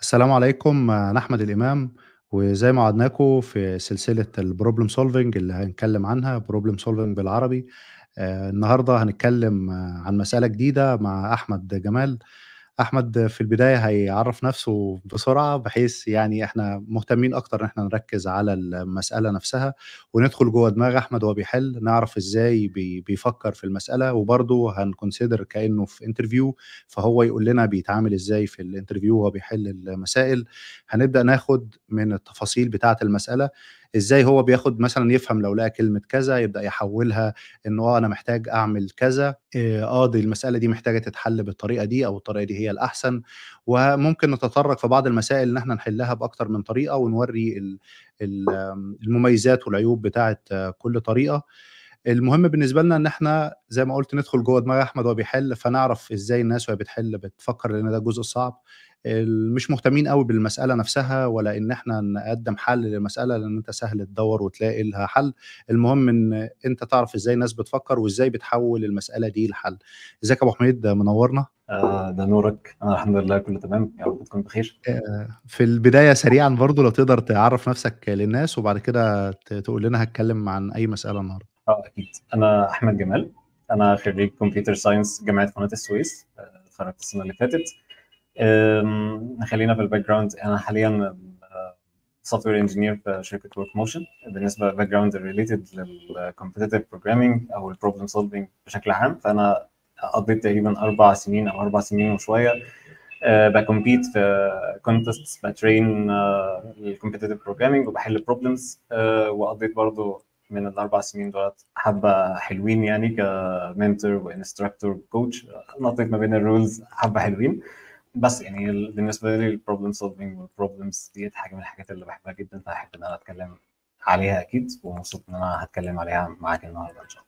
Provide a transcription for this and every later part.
السلام عليكم أنا أحمد الإمام وزي ما وعدناكم في سلسلة ال problem solving اللي هنتكلم عنها problem solving بالعربي. آه، النهارده هنتكلم عن مسألة جديدة مع أحمد جمال. أحمد في البداية هيعرّف نَفْسه بسرعة، بحيث يعني إحنا مهتمين أكتر إن إحنا نركّز على المسألة نَفْسها، وندخل جوّه دماغ أحمد وهو بيحِل، نعرف إزاي بي بيفكّر في المسألة، وبرضه هن consider كإنه في interview، فهو يقول لنا بيتعامل إزاي في الinterview وهو بيحِل المسائل. هنبدأ ناخُد من التفاصيل بتاعة المسألة، إزاي هو بياخُد مثلًا يفهم لو لقى كلمة كذا، يبدأ يحوّلها إنه آه، أنا محتاج أعمل كذا، آه، دي المسألة دي محتاجة تتحل بالطريقة دي أو الطريقة دي هي الأحسن، وممكن نتطرق في بعض المسائل إن إحنا نحلها بأكتر من طريقة ونورّي المميزات والعيوب بتاعة كل طريقة. المهم بالنسبة لنا إن إحنا زي ما قُلت ندخل جوّه دماغ أحمد وهو بيحل، فنعرف إزاي الناس وهي بتحل بتفكّر لإن ده الجزء الصعب. مش مهتمين أوي بالمسألة نفسها ولا إن إحنا نقدّم حل للمسألة، لإن أنت سهل تدوّر وتلاقي لها حل، المهم إن أنت تعرف إزاي الناس بتفكّر وإزاي بتحوّل المسألة دي لحل. إزيك يا أبو حميد؟ منوّرنا. آه، ده نورك. أنا الحمد لله كله تمام. يا رب تكون بخير. آآ في البداية سريعًا برضه لو تقدر تعرّف نفسك للناس وبعد كده تقول لنا هاتكلم عن أي مسألة النهارده. آه أكيد. أنا أحمد جمال. أنا خريج computer science جامعة قناة السويس. آه، اتخرجت السنة اللي فاتت. خلينا في ال background أنا حاليا software engineer في شركة WorkMotion بالنسبة لل background related لل competitive programming أو ال problem solving بشكل عام فأنا قضيت تقريبا أربع سنين أو أربع سنين وشوية أه ب compete في contest ب train ال competitive programming وبحل problems وقضيت برضو من الأربع سنين دولت حبة حلوين يعني ك mentor و instructor و coach نطيت ما بين ال roles حبة حلوين. بس يعني ال- بالنسبة لي ال problem solving وال problems ديت حاجة من الحاجات اللي بحبها جدا فهحب إن أنا أتكلم عليها أكيد ومبسوط إن أنا هتكلم عليها معاك النهارده إن شاء الله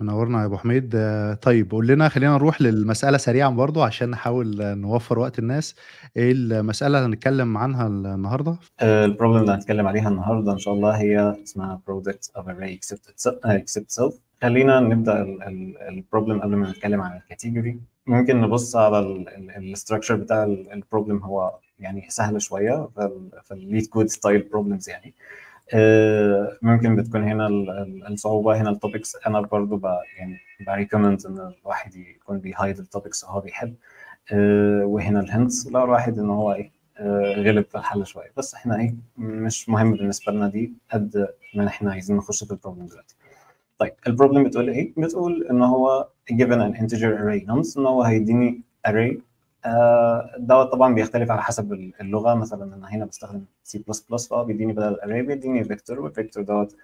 منورنا يا أبو حميد. آه، طيب قُل لنا خلّينا نروح للمسألة سريعًا برضه عشان نحاول نوفّر وقت الناس. إيه المسألة اللي هنتكلم عنها النهارده؟ آه، ال problem اللي هنتكلم عليها النهارده إن شاء الله هي اسمها product of array itself, آه، self خلينا نبدأ ال problem قبل ما نتكلم عن ال category ممكن نبص على ال structure بتاع ال problem هو يعني سهل شوية في ال LeetCode style problems يعني. آه، ممكن بتكون هنا ال- ال- الصعوبة هنا ال topics أنا برضو ب يعني ب recommend إن الواحد يكون بي hide ال topics وهو بيحل. آه، وهنا ال hints لو الواحد إن هو إيه آه، غلب في الحل شوية. بس إحنا إيه مش مهم بالنسبة لنا دي قد ما إحنا عايزين نخش في ال problem دلوقتي. طيب ال problem بتقول إيه؟ بتقول إن هو given an integer array. Nums إن هو هيديني array. آه، دوت طبعا بيختلف على حسب اللغة. مثلا أنا هنا بستخدم سي بلس بلس فهو بيديني بدل ال array بيديني vector وال vector دوت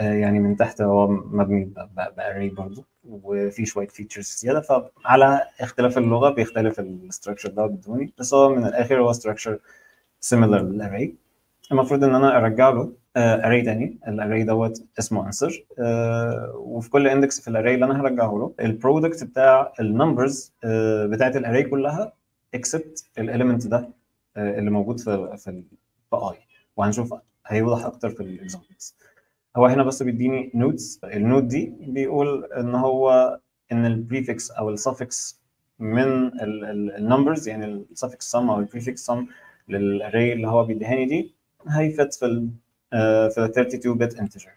آه، يعني من تحت هو مبني ب array برضه وفي شوية features زيادة. فعلى اختلاف اللغة بيختلف ال structure دوت بدوني بس هو من الآخر هو structure similar لل array المفروض إن أنا أرجع له array تاني. ال array دوت اسمه answer وفي كل index في ال array اللي أنا هرجعه له ال product بتاع ال numbers بتاعت ال array كلها except ال element ده آه، اللي موجود في في i وهنشوف هيوضح أكتر في ال examples هو هنا بس بيديني notes ال note دي بيقول إن هو إن ال prefix أو ال suffix من ال numbers يعني ال suffix sum أو ال prefix sum لل array اللي هو بيديهاني دي هي fit في آه، في 32 bit integer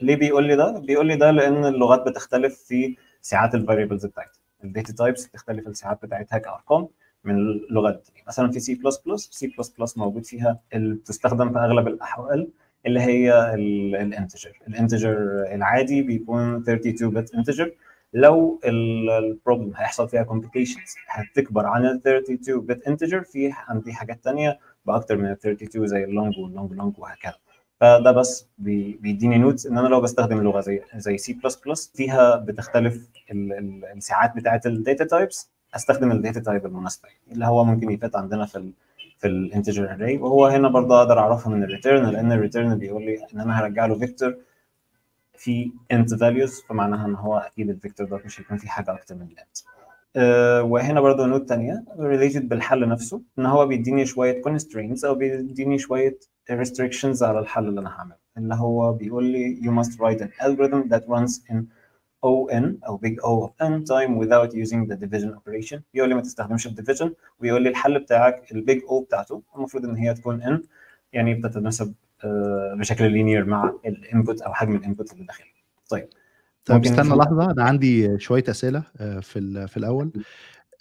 ليه بيقول لي ده؟ بيقول لي ده لأن اللغات بتختلف في ساعات ال variables بتاعتها. ال data types بتختلف الساعات بتاعتها كأرقام من اللغات دي مثلا في سي بلس بلس سي بلس بلس موجود فيها اللي بتستخدم في أغلب الأحوال اللي هي ال integer ال integer العادي بيكون 32 bit integer لو ال problem هيحصل فيها complications هتكبر عن ال 32 bit integer في عندي حاجات تانية بأكتر من ال 32 زي ال long وال long long وهكذا. فده بس بي- بيديني notes إن أنا لو بستخدم لغة زي زي سي بلس بلس فيها بتختلف ال- ال- الساعات بتاعه ال data types أستخدم ال data type المناسبة اللي هو ممكن ي fit عندنا في ال في ال integer array وهو هنا برضه أقدر اعرفها من ال return لأن ال return بيقول لي إن أنا هرجع له vector في int values فمعناها إن هو أكيد ال vector ده مش هيكون فيه حاجة أكتر من ال int آه، وهنا برضه note تانية related بالحل نفسه إن هو بيديني شوية constraints أو بيديني شوية restrictions على الحل اللي أنا هعمله. اللي هو بيقول لي you must write an algorithm that runs in O n أو big O of n time without using the division operation. يقول لي ما تستخدمش ال division ويقول لي الحل بتاعك ال big O بتاعته المفروض إن هي تكون n يعني بتتناسب آه، بشكل linear مع ال input أو حجم ال input اللي داخل طيب. طب استنى لحظة أنا عندي شوية أسئلة آه، في في الأول.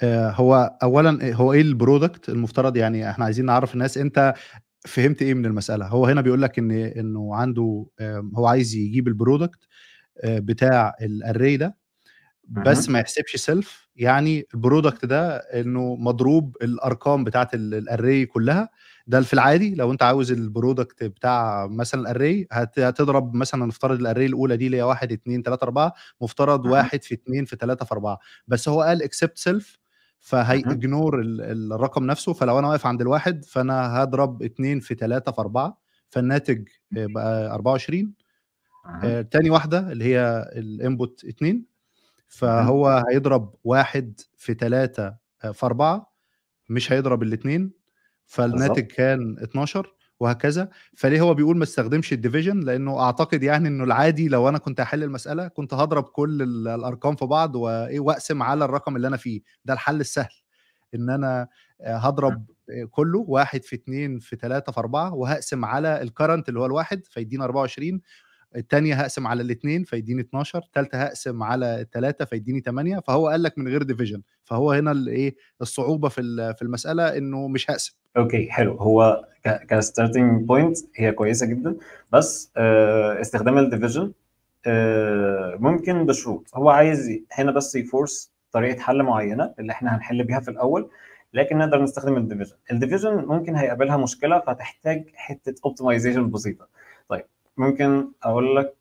آه، هو أولا هو إيه ال product المفترض؟ يعني إحنا عايزين نعرف الناس أنت فهمت إيه من المسألة هو هنا بيقول لك إن إنه عنده هو عايز يجيب ال product آه، بتاع ال array ده بس. ما يحسبش self يعني ال product ده إنه مضروب الأرقام بتاعت ال array كلها ده في العادي لو أنت عاوز ال product بتاع مثلا ال array هتضرب مثلا نفترض ال array الأولى دي اللي هي 1 2 3 4 مفترض مهم. 1 في 2 في 3 في 4 بس هو قال except self فهي ignore الرقم نفسه. فلو أنا واقف عند الواحد فأنا هضرب 2 في 3 في 4 فالناتج آه، بقى 24 مهم. آه، تاني واحدة اللي هي ال input 2 فهو هيضرب واحد في ثلاثة في أربعة مش هيضرب الاثنين فالناتج. كان 12 وهكذا. فليه هو بيقول ما استخدمش ال division؟ لأنه أعتقد يعني إنه العادي لو أنا كنت هحل المسألة كنت هضرب كل ال- الأرقام في بعض وايه وأقسم على الرقم اللي أنا فيه. ده الحل السهل. إن أنا آه، هضرب كله واحد في اتنين في تلاتة في أربعة وهقسم على ال current اللي هو الواحد فيدينا 24 الثانية هقسم على الاثنين فيديني 12 الثالثه هقسم على الثلاثه فيديني 8 فهو قال لك من غير division فهو هنا الايه الصعوبة في في المسألة إنه مش هقسم. okay حلو. هو ك starting point هي كويسة جدا بس آه، استخدام ال division ممكن بشروط هو عايز هنا بس ي force طريقة حل معينة اللي إحنا هنحل بيها في الأول لكن نقدر نستخدم ال division ال division ممكن هيقابلها مشكلة فتحتاج حتة optimization بسيطة. ممكن أقول لك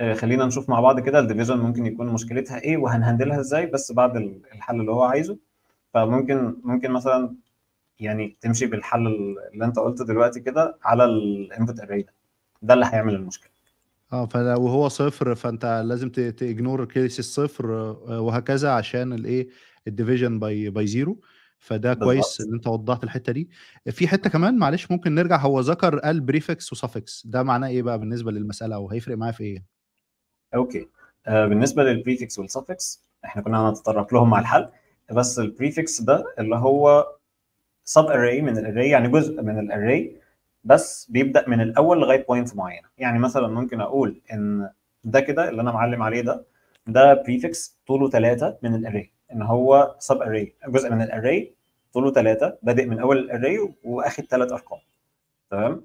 آه، خلينا نشوف مع بعض كده ال division ممكن يكون مشكلتها إيه وهن handle ها إزاي بس بعد ال- الحل اللي هو عايزه. فممكن ممكن مثلا يعني تمشي بالحل اللي أنت قلته دلوقتي كده على ال input array ده. ده اللي هيعمل المشكلة. آه فلو هو صفر فأنت لازم ت ignore case الصفر وهكذا عشان الإيه ال division by by zero فده كويس بالظبط. إن أنت وضحت الحتة دي. في حتة كمان معلش ممكن نرجع. هو ذكر قال prefix و suffix ده معناه إيه بقى بالنسبة للمسألة أو هيفرق معايا في إيه؟ okay. آه بالنسبة لل prefix وال suffix إحنا كنا هنتطرق لهم مع الحل. بس ال prefix ده اللي هو sub array من ال array يعني جزء من ال array بس بيبدأ من الأول لغاية point معينة. يعني مثلا ممكن أقول إن ده كده اللي أنا معلم عليه ده ده prefix طوله 3 من ال array إن هو sub array جزء من ال array طوله 3 بادئ من أول ال array واخد ثلاث أرقام. تمام؟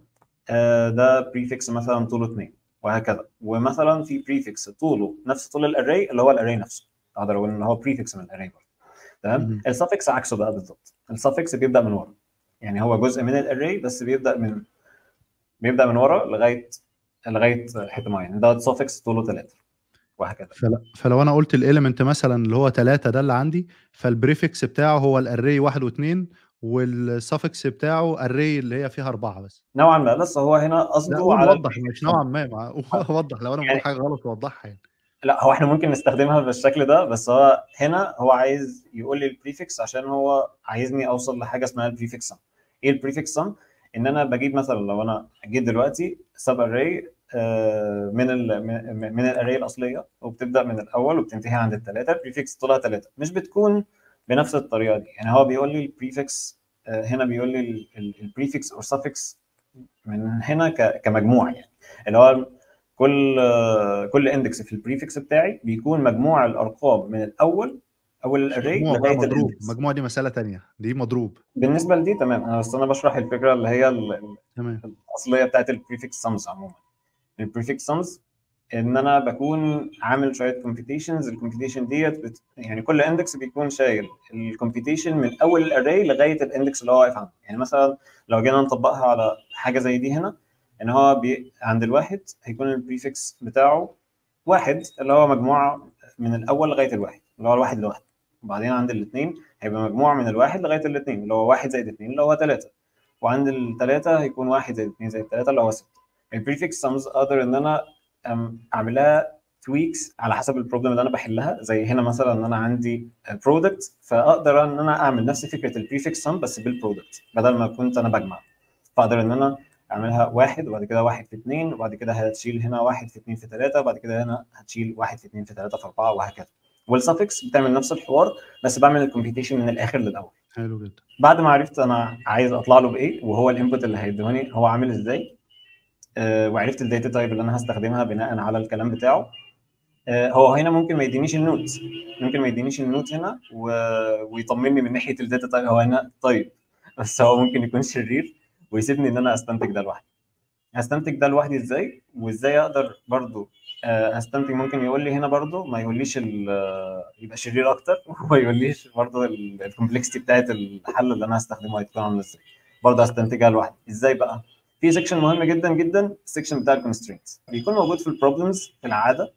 آه ده prefix مثلا طوله 2 وهكذا. ومثلا في prefix طوله نفس طول ال array اللي هو ال array نفسه. أقدر أقول إن هو prefix من ال array برضه. تمام. ال suffix عكسه بقى بالظبط ال suffix بيبدأ من ورا. يعني هو جزء من ال array بس بيبدأ من بيبدأ من ورا لغاية لغاية حتة معينه ده ال suffix طوله 3 وهكذا. فل- فلو أنا قلت ال element مثلا اللي هو 3 ده اللي عندي فال prefix بتاعه هو ال array 1 و2 وال suffix بتاعه array اللي هي فيها أربعة بس. نوعا ما بس هو هنا قصده على وضح مش نوعا ما مع- وضح لو أنا بقول يعني- حاجة غلط وضحها يعني. لا هو إحنا ممكن نستخدمها بالشكل ده بس هو هنا هو عايز يقول لي ال prefix عشان هو عايزني أوصل لحاجة اسمها ال prefix sum إيه ال prefix sum إن أنا بجيب مثلا لو أنا جيت دلوقتي sub array من ال من- من ال array الأصلية وبتبدأ من الأول وبتنتهي عند الثلاثه ال prefix طولها ثلاثة مش بتكون بنفس الطريقة دي. يعني هو بيقول لي ال prefix هنا بيقول لي البريفكس أو suffix من هنا كمجموع يعني. اللي هو كل كل index في ال prefix بتاعي بيكون مجموع الأرقام من الأول أول ال array لغاية مضروب. المجموع دي مسألة تانية. دي مضروب. بالنسبة لدي تمام. أنا بس أنا بشرح الفكرة اللي هي ال- تمام. الأصلية بتاعت ال prefix sums عموما. ال prefix sums ان أنا بكون عامل شوية computations ال computation ديت بت... يعني كل index بيكون شايل. ال computation من أول ال array لغاية ال index اللي هو واقف عنده يعني مثلا لو جينا نطبقها على حاجة زي دي هنا إن هو بي... عند الواحد هيكون ال prefix بتاعه واحد اللي هو مجموعة من الأول لغاية الواحد اللي هو الواحد لوحده. وبعدين عند الاثنين هيبقى مجموع من الواحد لغاية الاثنين اللي هو واحد زائد اثنين اللي هو ثلاثة وعند الثلاثه هيكون واحد زائد اثنين زائد ثلاثة اللي هو ستة. ال prefix sums أقدر ان أنا أعملها tweaks على حسب ال problem اللي أنا بحلها. زي هنا مثلا إن أنا عندي product فأقدر إن أنا أعمل نفس فكرة ال prefix sum بس بال product بدل ما كنت أنا بجمع. فأقدر إن أنا أعملها واحد وبعد كده واحد في اثنين وبعد كده هتشيل هنا واحد في اثنين في ثلاثة وبعد كده هنا هتشيل واحد في اثنين في ثلاثة في أربعة وهكذا. وال suffix بتعمل نفس الحوار بس بعمل ال computation من الآخر للأول. حلو جدا. بعد ما عرفت أنا عايز أطلع له بإيه وهو ال input اللي هيدوني هو عامل إزاي وعرفت ال data type اللي أنا هستخدمها بناء على الكلام بتاعه. آه هو هنا ممكن ما يدينيش ال note ممكن ما يدينيش ال note هنا و... ويطمني من ناحية ال data type هو هنا طيب بس هو ممكن يكون شرير ويسيبني إن أنا أستنتج ده لوحدي. هستنتج ده لوحدي إزاي؟ وإزاي أقدر برضو استنتج ممكن يقول لي هنا برضو ما يقوليش يبقى شرير أكتر وما يقوليش برضو ال complexity بتاعت الحل اللي أنا هستخدمه هتكون عامله إزاي. برضو هستنتجها لوحدي. إزاي بقى؟ في section مهم جدا جدا ال section بتاع ال constraints بيكون موجود في ال problems في العادة.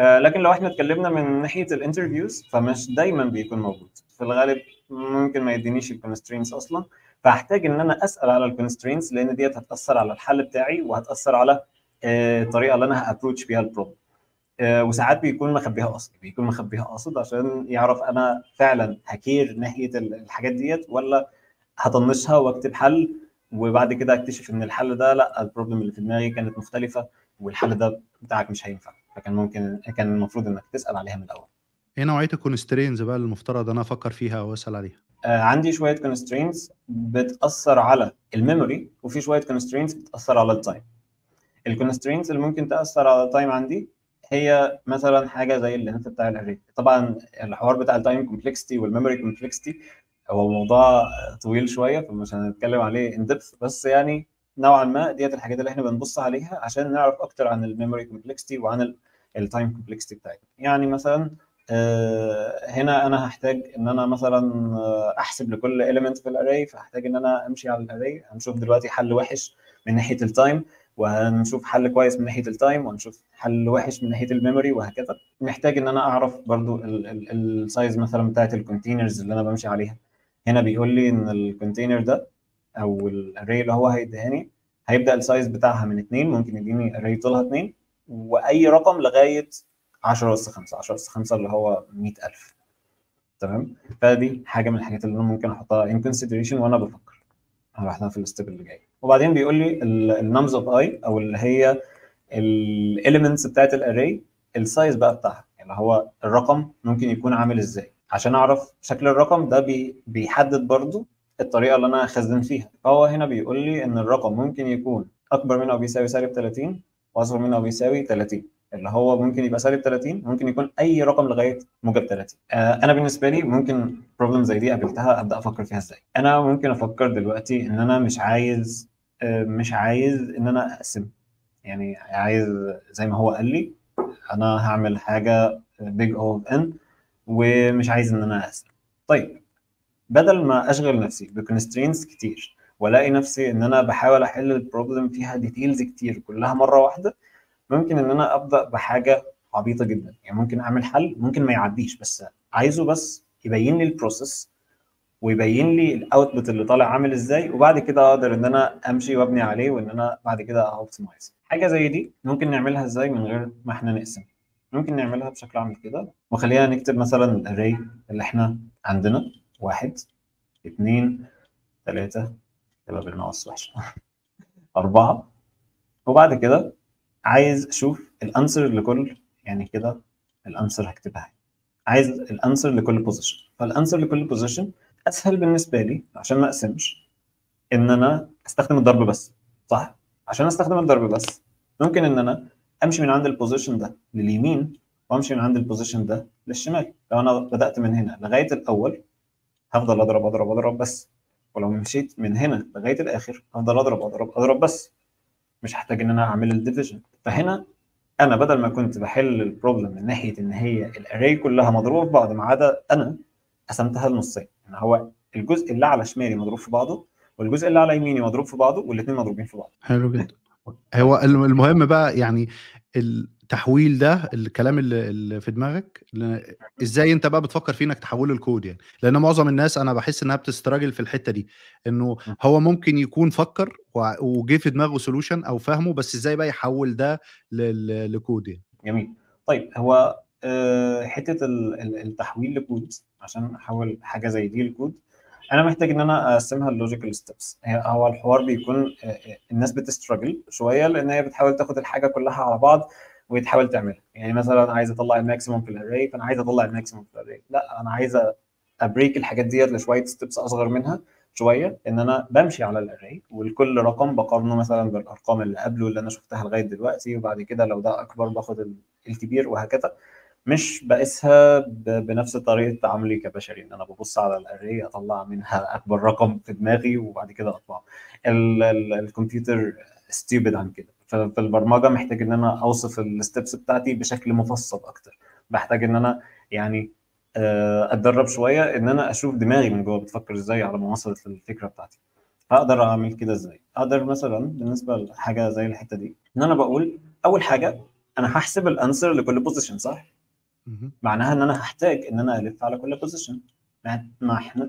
لكن لو إحنا اتكلمنا من ناحية ال interviews فمش دايما بيكون موجود. في الغالب ممكن ما يدينيش ال constraints أصلا. فاحتاج إن أنا أسأل على ال constraints لأن ديت هتأثر على الحل بتاعي وهتأثر على الطريقة اللي أنا ه approach بيها ال problem وساعات بيكون مخبيها قصد. بيكون مخبيها قصد عشان يعرف أنا فعلا ه care ناحية الحاجات ديت ولا هطنشها وأكتب حل وبعد كده اكتشف إن الحل ده لأ ال problem اللي في دماغي كانت مختلفة والحل ده بتاعك مش هينفع. فكان ممكن كان المفروض إنك تسأل عليها من الأول. إيه نوعية ال constraints بقى اللي المفترض أنا أفكر فيها أو أسأل عليها؟ آه عندي شوية constraints بتأثر على ال memory وفي شوية constraints بتأثر على ال time ال constraints اللي ممكن تأثر على ال time عندي هي مثلا حاجة زي ال length بتاع ال array طبعا الحوار بتاع ال time complexity وال memory complexity هو موضوع طويل شوية فمش هنتكلم عليه in depth بس يعني نوعا ما ديت الحاجات اللي إحنا بنبص عليها عشان نعرف أكتر عن ال memory complexity وعن ال time complexity بتاعتنا يعني مثلا هنا أنا هحتاج إن أنا مثلا أحسب لكل element في ال array فهحتاج إن أنا أمشي على ال array هنشوف دلوقتي حل وحش من ناحية ال time وهنشوف حل كويس من ناحية ال time وهنشوف حل وحش من ناحية ال memory وهكذا. محتاج إن أنا أعرف برضو ال size مثلا بتاعت ال containers اللي أنا بمشي عليها. هنا بيقول لي إن ال container ده أو ال array اللي هو هيديهاني هيبدأ ال size بتاعها من 2 ممكن يديني array طولها 2 وأي رقم لغاية 10 اس 5 10 اس 5 اللي هو 100000 تمام؟ فدي حاجة من الحاجات اللي أنا ممكن أحطها in consideration وأنا بفكر. هروح في ال step اللي جاي. وبعدين بيقول لي ال nums of i أو اللي هي ال elements بتاعت ال array ال size بقى بتاعها اللي هو الرقم ممكن يكون عامل إزاي. عشان أعرف شكل الرقم ده بي بيحدد برضو الطريقة اللي أنا هخزن فيها. فهو هنا بيقول لي إن الرقم ممكن يكون أكبر من أو بيساوي سالب 30 وأصغر من أو بيساوي 30 اللي هو ممكن يبقى سالب 30 ممكن يكون أي رقم لغاية موجب 30 آه أنا بالنسبة لي ممكن problem زي دي قابلتها أبدأ أفكر فيها إزاي. أنا ممكن أفكر دلوقتي إن أنا مش عايز آه مش عايز إن أنا أقسم. يعني عايز زي ما هو قال لي أنا هعمل حاجة Big O of n ومش عايز إن أنا اقسم طيب بدل ما أشغل نفسي ب constraints كتير وألاقي نفسي إن أنا بحاول أحل ال problem فيها details كتير كلها مرة واحدة ممكن إن أنا أبدأ بحاجة عبيطة جدا. يعني ممكن أعمل حل ممكن ما يعديش بس عايزه بس يبين لي ال process ويبين لي ال output اللي طالع عامل إزاي وبعد كده أقدر إن أنا أمشي وأبني عليه وإن أنا بعد كده optimize حاجة زي دي ممكن نعملها إزاي من غير ما إحنا نقسم؟ ممكن نعملها بشكل عامل كده. وخلينا نكتب مثلا ال array اللي إحنا عندنا. واحد اثنين ثلاثة تبقى بالمقص وحش أربعة. وبعد كده عايز أشوف ال answer لكل يعني كده ال answer هكتبها. عايز ال answer لكل position فال answer لكل position أسهل بالنسبة لي عشان ما أقسمش إن أنا أستخدم الضرب بس صح؟ عشان أستخدم الضرب بس. ممكن إن أنا أمشي من عند ال position ده لليمين وأمشي من عند ال position ده للشمال. لو أنا بدأت من هنا لغاية الأول هفضل أضرب أضرب أضرب بس. ولو مشيت من هنا لغاية الآخر هفضل أضرب أضرب أضرب بس. مش هحتاج إن أنا أعمل ال division فهنا أنا بدل ما كنت بحل ال problem من ناحية إن هي ال array كلها مضروبة في بعض ما عدا أنا قسمتها لنصين. ان هو الجزء اللي على شمالي مضروب في بعضه والجزء اللي على يميني مضروب في بعضه والاثنين مضروبين في بعض. حلو جدا. هو المهم بقى يعني التحويل ده الكلام اللي, في دماغك إزاي أنت بقى بتفكر فيه إنك تحوله لكود يعني؟ لأن معظم الناس أنا بحس إنها بتستراجل في الحتة دي إنه هو ممكن يكون فكر وجه في دماغه سولوشن أو فهمه بس إزاي بقى يحول ده لكود يعني؟ جميل. طيب هو حتة التحويل لكود عشان أحول حاجة زي دي لكود أنا محتاج إن أنا أقسمها ل logical steps هو الحوار بيكون الناس بت struggle شوية لأن هي بتحاول تاخد الحاجة كلها على بعض وتحاول تعملها. يعني مثلا عايز أطلع ال maximum في ال array فأنا عايز أطلع ال maximum في ال array لا أنا عايز a break الحاجات ديت لشوية steps أصغر منها شوية إن أنا بمشي على ال array ولكل رقم بقارنه مثلا بالأرقام اللي قبله اللي أنا شفتها لغاية دلوقتي وبعد كده لو ده أكبر باخد الكبير وهكذا. مش بقيسها بنفس طريقة تعاملي كبشري إن أنا ببص على ال array أطلع منها أكبر رقم في دماغي وبعد كده اطبعه الكمبيوتر stupid عن كده. ففي البرمجة محتاج إن أنا أوصف ال steps بتاعتي بشكل مفصل أكتر. بحتاج إن أنا يعني أتدرب شوية إن أنا أشوف دماغي من جوه بتفكر إزاي على ما وصلت للفكره بتاعتي. هقدر أعمل كده إزاي؟ أقدر مثلا بالنسبة لحاجة زي الحتة دي إن أنا بقول أول حاجة أنا هحسب ال answer لكل position صح؟ معناها إن أنا هحتاج إن أنا ألف على كل position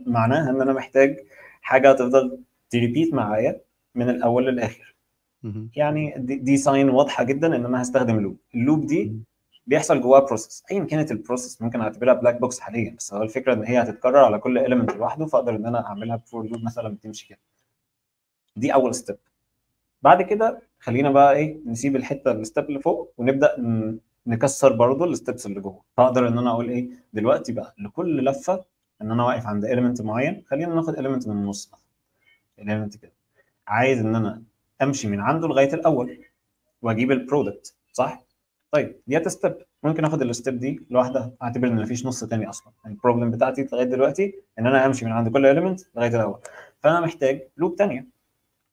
معناها إن أنا محتاج حاجة تفضل ت repeat معايا من الأول للآخر. يعني دي, دي sign واضحة جدا إن أنا هستخدم loop ال loop دي بيحصل جواها process ايا كانت ال process ممكن أعتبرها black box حاليا بس هو الفكرة إن هي هتتكرر على كل element لوحده فأقدر إن أنا أعملها ب for loop مثلا بتمشي كده. دي أول step بعد كده خلينا بقى إيه نسيب الحتة ال step اللي فوق ونبدأ نكسر برضو ال steps اللي جوه. فأقدر إن أنا أقول إيه؟ دلوقتي بقى لكل لفة إن أنا واقف عند element معين خلينا ناخد element من النص element كده. عايز إن أنا أمشي من عنده لغاية الأول وأجيب ال product صح؟ طيب ديت step ممكن آخد ال step دي لوحدها. أعتبر إن مفيش نص تاني أصلا. ال problem بتاعتي لغاية دلوقتي إن أنا امشي من عند كل element لغاية الأول. فأنا محتاج loop ثانية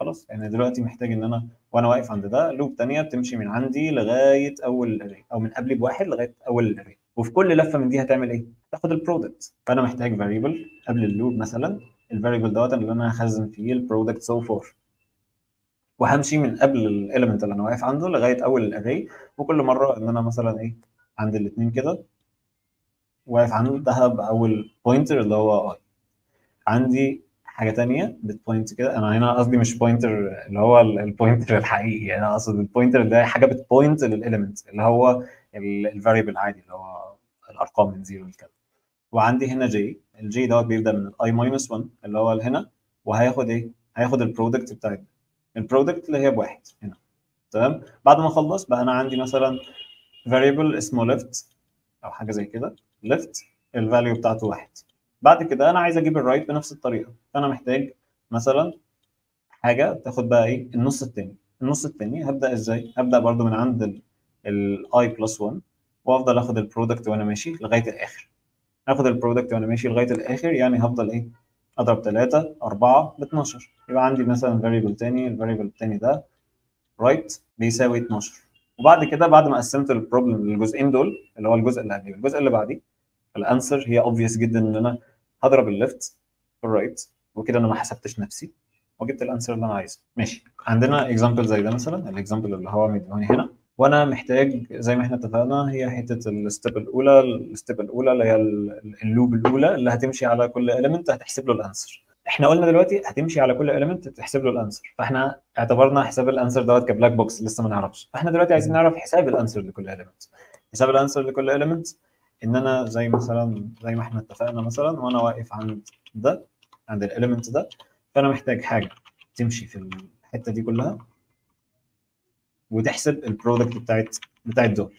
خلاص يعني دلوقتي محتاج إن أنا وأنا واقف عند ده loop ثانية بتمشي من عندي لغاية أول ال array أو من قبلي بواحد لغاية أول ال array وفي كل لفة من دي هتعمل إيه؟ تاخد ال product فأنا محتاج variable قبل ال loop مثلا ال variable دوت اللي أنا هخزن فيه ال product so far وهمشي من قبل ال element اللي أنا واقف عنده لغاية أول ال array وكل مرة إن أنا مثلا إيه؟ عند الاثنين كده واقف عندها بأول pointer اللي هو i عندي حاجة تانية بت point كده. أنا هنا قصدي مش pointer اللي هو ال pointer الحقيقي. يعني أنا أقصد ال pointer اللي هي حاجة بت point لل element اللي هو ال variable عادي اللي هو الأرقام من zero لكذا. وعندي هنا j ال j دوت بيبدأ من ال i minus 1 اللي هو هنا وهياخد إيه؟ هياخد ال product بتاعي ال product اللي هي بواحد هنا. تمام؟ بعد ما أخلص بقى أنا عندي مثلا variable اسمه left أو حاجة زي كده. left ال value بتاعته واحد. بعد كده أنا عايز أجيب ال right بنفس الطريقة. فأنا محتاج مثلا حاجة تاخد بقى إيه؟ النص الثاني النص الثاني هبدأ إزاي؟ هبدأ برده من عند ال i plus 1 وأفضل آخد ال product وأنا ماشي لغاية الآخر. آخد ال product وأنا ماشي لغاية الآخر يعني هفضل إيه؟ أضرب 3 4 ب 12 يبقى عندي مثلا variable تاني ال variable التاني ده right بيساوي 12 وبعد كده بعد ما قسمت ال problem للجزئين دول اللي هو الجزء اللي قبليه الجزء اللي بعديه ال answer هي obvious جدا إن أنا هضرب ال left في ال right وكده أنا ما حسبتش نفسي وجبت ال answer اللي أنا عايزه. ماشي. عندنا example زي ده مثلا ال example اللي هو مديهوني هنا. وأنا محتاج زي ما إحنا اتفقنا هي حتة ال step الأولى ال step الأولى اللي هي ال loop الأولى اللي هتمشي على كل element هتحسب له ال answer. إحنا قلنا دلوقتي هتمشي على كل element تحسب له ال answer. فإحنا اعتبرنا حساب ال answer دوت ك black box لسه ما نعرفش. فاحنا دلوقتي عايزين نعرف حساب ال answer لكل element حساب ال answer لكل element إن أنا زي مثلا زي ما إحنا اتفقنا مثلا وأنا واقف عند ده عند ال element ده فأنا محتاج حاجة تمشي في الحتة دي كلها وتحسب ال product بتاعت بتاعت دول.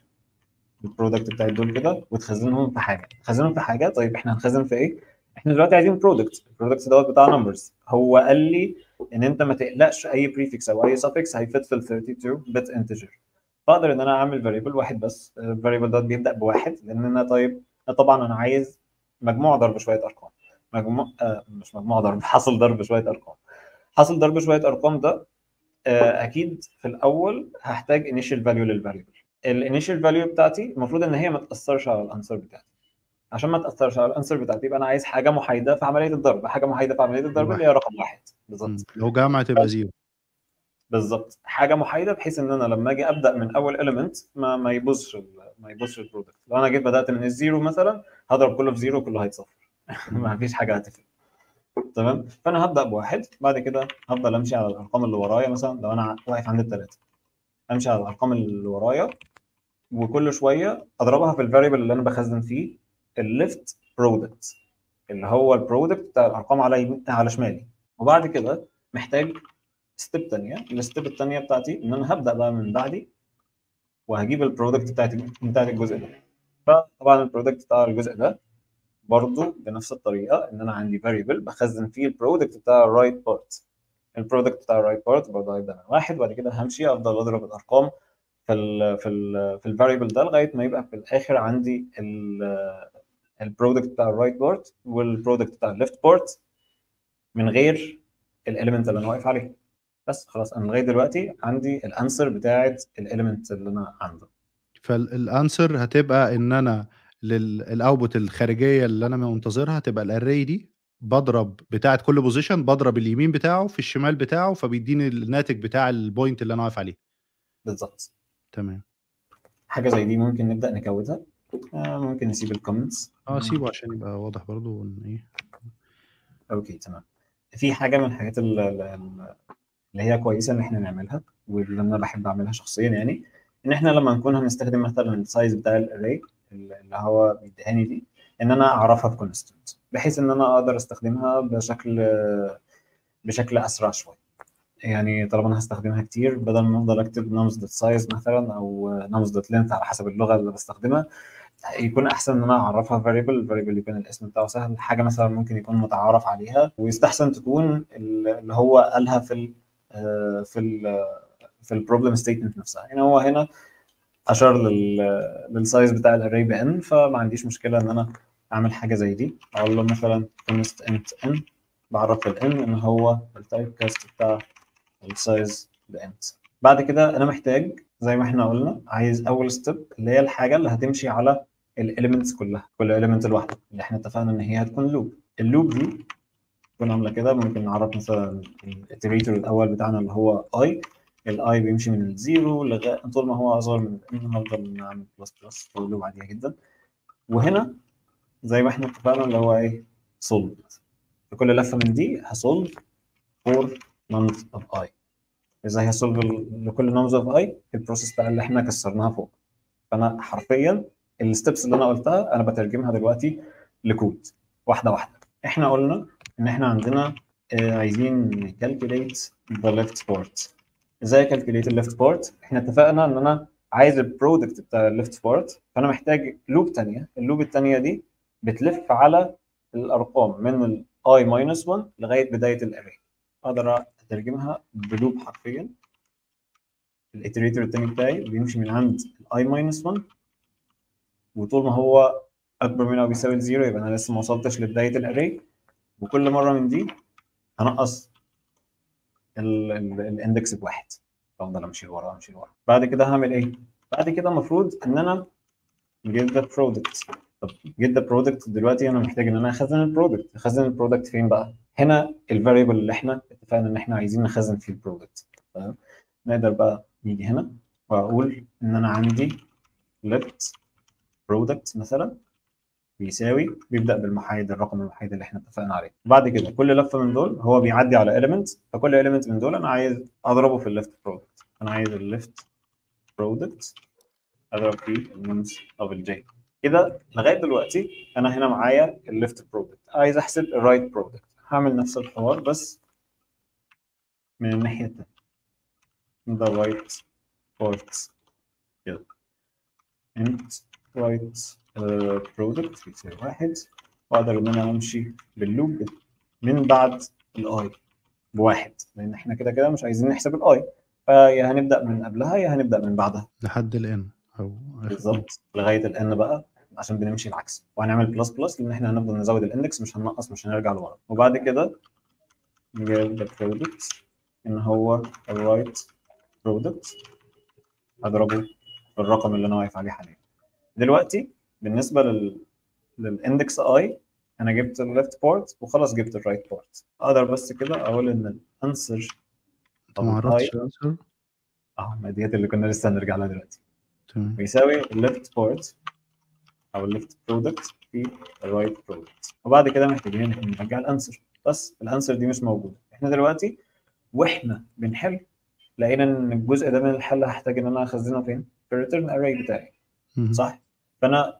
ال product بتاعت دول كده وتخزنهم في حاجة. تخزنهم في حاجة؟ طيب إحنا هنخزن في إيه؟ إحنا دلوقتي عايزين product ال product دوت بتاع numbers هو قال لي إن أنت ما تقلقش أي prefix أو أي suffix هي fit في ال 32 bit integer فاقدر إن أنا أعمل variable واحد بس. ال variable دوت بيبدأ بواحد. لأن أنا طيب طبعا أنا عايز مجموع ضرب شوية أرقام. مجموع آه مش مجموع ضرب حاصل ضرب شوية أرقام. حاصل ضرب شوية أرقام ده آه أكيد في الأول هحتاج initial value لل variable ال initial value بتاعتي المفروض إن هي ما تأثرش على ال answer بتاعتي. عشان ما تأثرش على ال answer بتاعتي يبقى أنا عايز حاجة محايدة في عملية الضرب. حاجة محايدة في عملية الضرب اللي هي رقم واحد. بالظبط. لو جمع تبقى zero. بالظبط حاجة محايدة بحيث إن أنا لما أجي أبدأ من أول element ما ما يبوظش ما يبوظش ال product لو أنا جيت بدأت من ال zero مثلا هضرب كله في zero كله هيتصفر. ما فيش حاجة هتفرق. تمام؟ فأنا هبدأ بواحد بعد كده هفضل أمشي على الأرقام اللي ورايا مثلا لو أنا واقف عند الثلاثه أمشي على الأرقام اللي ورايا وكل شوية أضربها في ال variable اللي أنا بخزن فيه ال left product اللي هو ال product بتاع الأرقام على على شمالي. وبعد كده محتاج step ثانية ال step الثانية بتاعتي إن أنا هبدأ بقى من بعدي وهجيب ال product بتاعتي بتاعت الجزء ده. فطبعا ال product بتاع الجزء ده برضو بنفس الطريقة إن أنا عندي variable بخزن فيه ال product بتاع ال right part ال product بتاع ال right part برضه هيبدأ من واحد وبعد كده همشي أفضل أضرب الأرقام في ال في ال في ال variable ده لغاية ما يبقى في الآخر عندي البرودكت بتاع الرايت بارت والبرودكت بتاع الليفت بارت من غير ال element اللي أنا واقف عليه. بس خلاص أنا لغاية دلوقتي عندي ال answer بتاعت ال element اللي أنا عنده فال answer هتبقى إن أنا لل output الخارجية اللي أنا منتظرها هتبقى ال array دي بضرب بتاعه كل position بضرب اليمين بتاعه في الشمال بتاعه فبيديني الناتج بتاع ال point اللي أنا واقف عليه. بالظبط. تمام. حاجة زي دي ممكن نبدأ نcodeها آه ممكن نسيب ال comments آه سيبه عشان يبقى واضح برضو إن إيه. okay تمام. في حاجة من الحاجات ال- ال- ال- اللي هي كويسة إن إحنا نعملها واللي أنا بحب أعملها شخصيا يعني إن إحنا لما نكون هنستخدم مثلا ال size بتاع ال array اللي هو بيديهاني دي إن أنا أعرفها ب constant بحيث إن أنا أقدر أستخدمها بشكل بشكل أسرع شوية يعني طالما أنا هستخدمها كتير بدل ما أفضل أكتب nums dot size مثلا أو nums dot length على حسب اللغة اللي بستخدمها يكون أحسن إن أنا أعرفها variable variable يكون الاسم بتاعه سهل. حاجة مثلا ممكن يكون متعارف عليها ويستحسن تكون اللي هو قالها في في ال في ال problem statement نفسها. يعني هو هنا أشار لل لل size بتاع ال array ب n فما عنديش مشكلة إن أنا أعمل حاجة زي دي. أقول له مثلا const int n بعرف ال n إن هو ال type cast بتاع ال size ب int بعد كده أنا محتاج زي ما إحنا قلنا عايز أول step اللي هي الحاجة اللي هتمشي على ال elements كلها كل element لوحده اللي إحنا اتفقنا إن هي هتكون loop ال loop دي تكون عاملة كده ممكن نعرف مثلا ال iterator الأول بتاعنا اللي هو i ال i بيمشي من ال zero لغاية طول ما هو أصغر من هنفضل نعمل plus plus loop عاديه جدا. وهنا زي ما إحنا اتفقنا اللي هو إيه؟ solve في كل لفة من دي هsolve for nums of i إزاي هsolve لكل nums of i ال process بقى اللي إحنا كسرناها فوق. فأنا حرفيا ال steps اللي أنا قلتها أنا بترجمها دلوقتي لكود واحدة واحدة. إحنا قلنا إن إحنا عندنا آه عايزين calculate the left part إزاي calculate ال left part إحنا اتفقنا إن أنا عايز ال product بتاع ال left part فأنا محتاج loop ثانية ال loop الثانية دي بتلف على الأرقام من ال i minus 1 لغاية بداية ال array أقدر أترجمها ب loop حرفيا. ال iterator الثاني بتاعي بيمشي من عند ال i minus 1 وطول ما هو أكبر من أو بيساوي ال zero يبقى أنا لسه ما وصلتش لبداية ال array وكل مرة من دي هنقص ال index بواحد. افضل أمشي لورا أمشي لورا. بعد كده هعمل إيه؟ بعد كده المفروض إن أنا get the product. طب get the product دلوقتي أنا محتاج إن أنا أخزن ال product أخزن ال product فين بقى؟ هنا ال variable اللي إحنا اتفقنا إن إحنا عايزين نخزن فيه ال product تمام؟ نقدر بقى نيجي هنا وأقول إن أنا عندي left product مثلا. بيساوي بيبدأ بالمحايد الرقم المحايد اللي إحنا اتفقنا عليه. بعد كده كل لفة من دول هو بيعدي على element فكل element من دول أنا عايز أضربه في ال left product أنا عايز ال left product أضرب فيه ال nums of ال j كده لغاية دلوقتي أنا هنا معايا ال left product عايز أحسب ال right product هعمل نفس الحوار بس من الناحية الثانية the right part كده int right product بيساوي واحد. وأقدر إن أنا أمشي بال loop من بعد ال i بواحد. لأن إحنا كده كده مش عايزين نحسب ال i فيا هنبدأ من قبلها يا هنبدأ من بعدها. لحد ال n أو بالظبط. لغاية ال n بقى عشان بنمشي العكس. وهنعمل plus plus لأن إحنا هنفضل نزود ال index مش هننقص مش هنرجع لورا. وبعد كده نجيب ال product إن هو ال right product اضربه في الرقم اللي أنا واقف عليه حاليا. دلوقتي بالنسبة لل لل index i أنا جبت ال left part وخلاص جبت ال right part أقدر بس كده أقول إن ال answer انت ما عرفتش ال answer آه ما ديت اللي كنا لسه هنرجع لها دلوقتي. تمام. بيساوي ال left part أو ال left product في ال right product وبعد كده محتاجين إن نرجع ال answer بس ال answer دي مش موجودة. إحنا دلوقتي وإحنا بنحل لقينا إن الجزء ده من الحل هحتاج إن أنا أخزنه فين؟ في ال return array بتاعي. صح؟ فأنا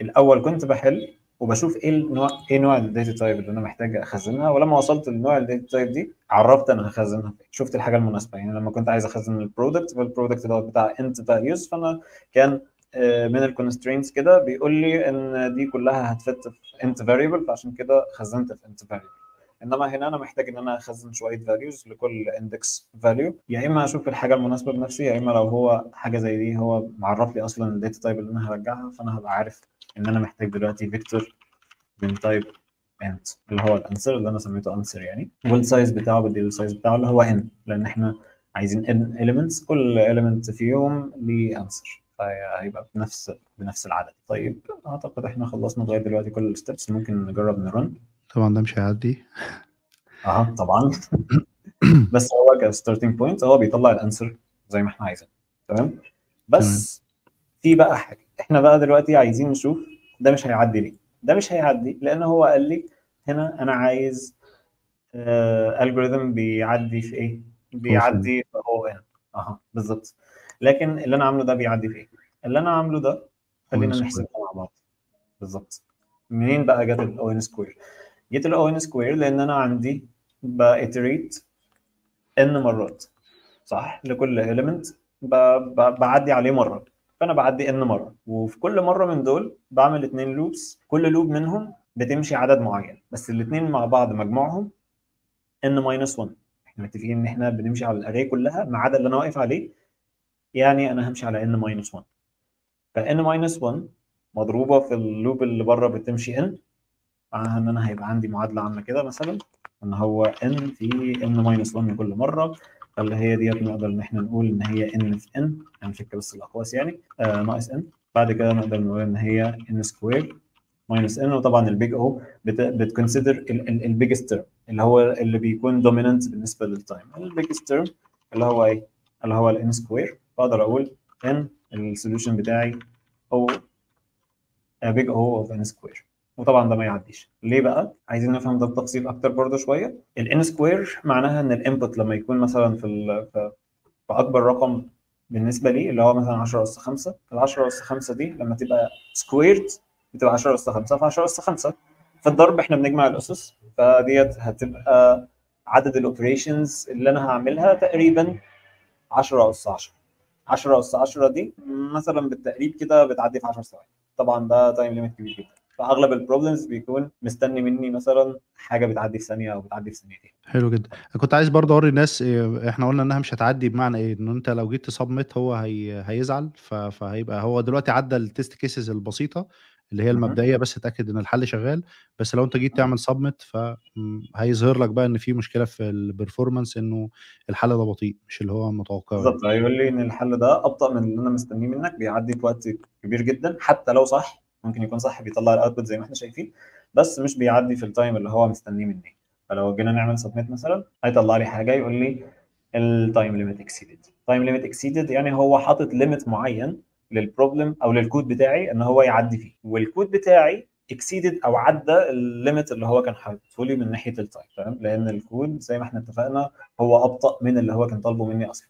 الأول كنت بحل وبشوف إيه النوع إيه نوع ال data type اللي أنا محتاج أخزنها ولما وصلت لنوع ال data type دي عرفت أنا هخزنها شفت الحاجة المناسبة. يعني لما كنت عايز أخزن ال product فال product دوت بتاع int values فأنا كان آه، من ال constraints كده بيقول لي إن دي كلها هت fit في int variable فعشان كده خزنت في int variable إنما هنا أنا محتاج إن أنا أخزن شوية values لكل index value يا إما أشوف الحاجة المناسبة بنفسي يا إما لو هو حاجة زي دي هو معرف لي أصلا ال data type اللي أنا هرجعها فأنا هبقى عارف إن أنا محتاج دلوقتي vector من type int اللي هو ال answer اللي أنا سميته answer يعني. وال size بتاعه بدي ال size بتاعه اللي هو n لأن إحنا عايزين n elements كل element فيهم ليه answer. فهيبقى بنفس بنفس العدد. طيب أعتقد إحنا خلصنا لغاية دلوقتي كل ال steps ممكن نجرب نrun. طبعا ده مش هيعدي. أها طبعا. بس هو ك starting point هو بيطلع ال answer زي ما إحنا عايزين تمام؟ بس في بقى حاجة. إحنا بقى دلوقتي عايزين نشوف ده مش هيعدي ليه. ده مش هيعدي لأن هو قال لي هنا أنا عايز algorithm بيعدي في إيه؟ بيعدي في O of N أها بالظبط. لكن اللي أنا عامله ده بيعدي في إيه؟ اللي أنا عامله ده خلينا نحسبها مع بعض. بالظبط. منين بقى جت ال O N square جت ال O N square لأن أنا عندي ب iterate N مرات صح لكل element. بعدي عليه مرة فأنا بعدي N مرة وفي كل مرة من دول بعمل اتنين loops كل loop منهم بتمشي عدد معين بس الاثنين مع بعض مجموعهم N minus 1 إحنا متفقين إن إحنا بنمشي على ال array كلها ما عدا اللي أنا واقف عليه يعني أنا همشي على N minus 1 ف N minus 1 مضروبة في ال loop اللي بره بتمشي N معناها إن أنا هيبقى عندي معادلة عامله كده مثلا إن هو N في N minus 1 كل مرة فاللي هي ديت نقدر إن إحنا نقول إن هي N في N هنفك بس الأقواس يعني آه ناقص N بعد كده نقدر نقول إن هي N square minus N وطبعا ال Big O بت consider ال biggest term اللي هو اللي بيكون dominant بالنسبة لل time ال biggest term اللي هو إيه؟ اللي هو ال N square فاقدر أقول ان ال solution بتاعي هو Big O of N square وطبعا ده ما يعديش. ليه بقى؟ عايزين نفهم ده بتفصيل أكتر برضه شوية. ال N square معناها إن ال input لما يكون مثلا في في أكبر رقم بالنسبة لي اللي هو مثلا 10 اس 5 ال 10 اس 5 دي لما تبقى squared بتبقى 10 اس 5 في 10 اس 5 في الضرب إحنا بنجمع الأسس فديت هتبقى عدد ال operations اللي أنا هعملها تقريبا 10 اس 10 10 اس 10 دي مثلا بالتقريب كده بتعدي في 10 ثواني. طبعا ده time limit كبير جدا. فأغلب ال problems بيكون مستني مني مثلا حاجة بتعدي في ثانية أو بتعدي في ثانيتين. حلو جدا. أنا كنت عايز برضه أوري الناس إيه إحنا قلنا إنها مش هتعدي بمعنى إيه؟ إن أنت لو جيت submit هو هي... هيزعل ف... فهيبقى هو دلوقتي عدى ال test cases البسيطة اللي هي المبدئية بس اتأكد إن الحل شغال بس لو أنت جيت تعمل submit فهيظهر لك بقى إن في مشكلة في ال performance إنه الحل ده بطيء مش اللي هو متوقع بالظبط هيقول لي إن الحل ده أبطأ من اللي أنا مستنيه منك بيعدي في وقت كبير جدا حتى لو صح ممكن يكون صح بيطلع ال output زي ما إحنا شايفين بس مش بيعدي في ال time اللي هو مستنيه مني. فلو جينا نعمل submit مثلا هيطلع لي حاجة يقول لي ال time limit exceeded time limit exceeded يعني هو حاطط limit معين لل problem أو للكود بتاعي إن هو يعدي فيه. والكود بتاعي exceeded أو عدى ال limit اللي هو كان حاطه لي من ناحية ال time تمام؟ لأن الكود زي ما إحنا اتفقنا هو أبطأ من اللي هو كان طالبه مني أصلا.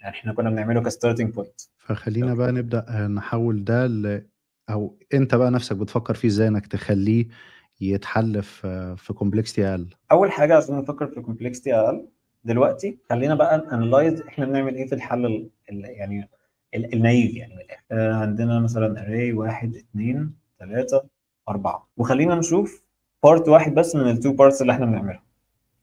يعني إحنا كنا بنعمله ك starting point فخلينا بقى نبدأ نحول ده ل... أو أنت بقى نفسك بتفكر فيه إزاي إنك تخليه يتحل في في أقل؟ أول حاجة عشان نفكر في complexity أقل دلوقتي خلينا بقى analyze إحنا بنعمل إيه في الحل ال ال يعني ال ال naive يعني آه عندنا مثلا array واحد اثنين ثلاثة أربعة. وخلينا نشوف part واحد بس من ال two parts اللي إحنا بنعملها.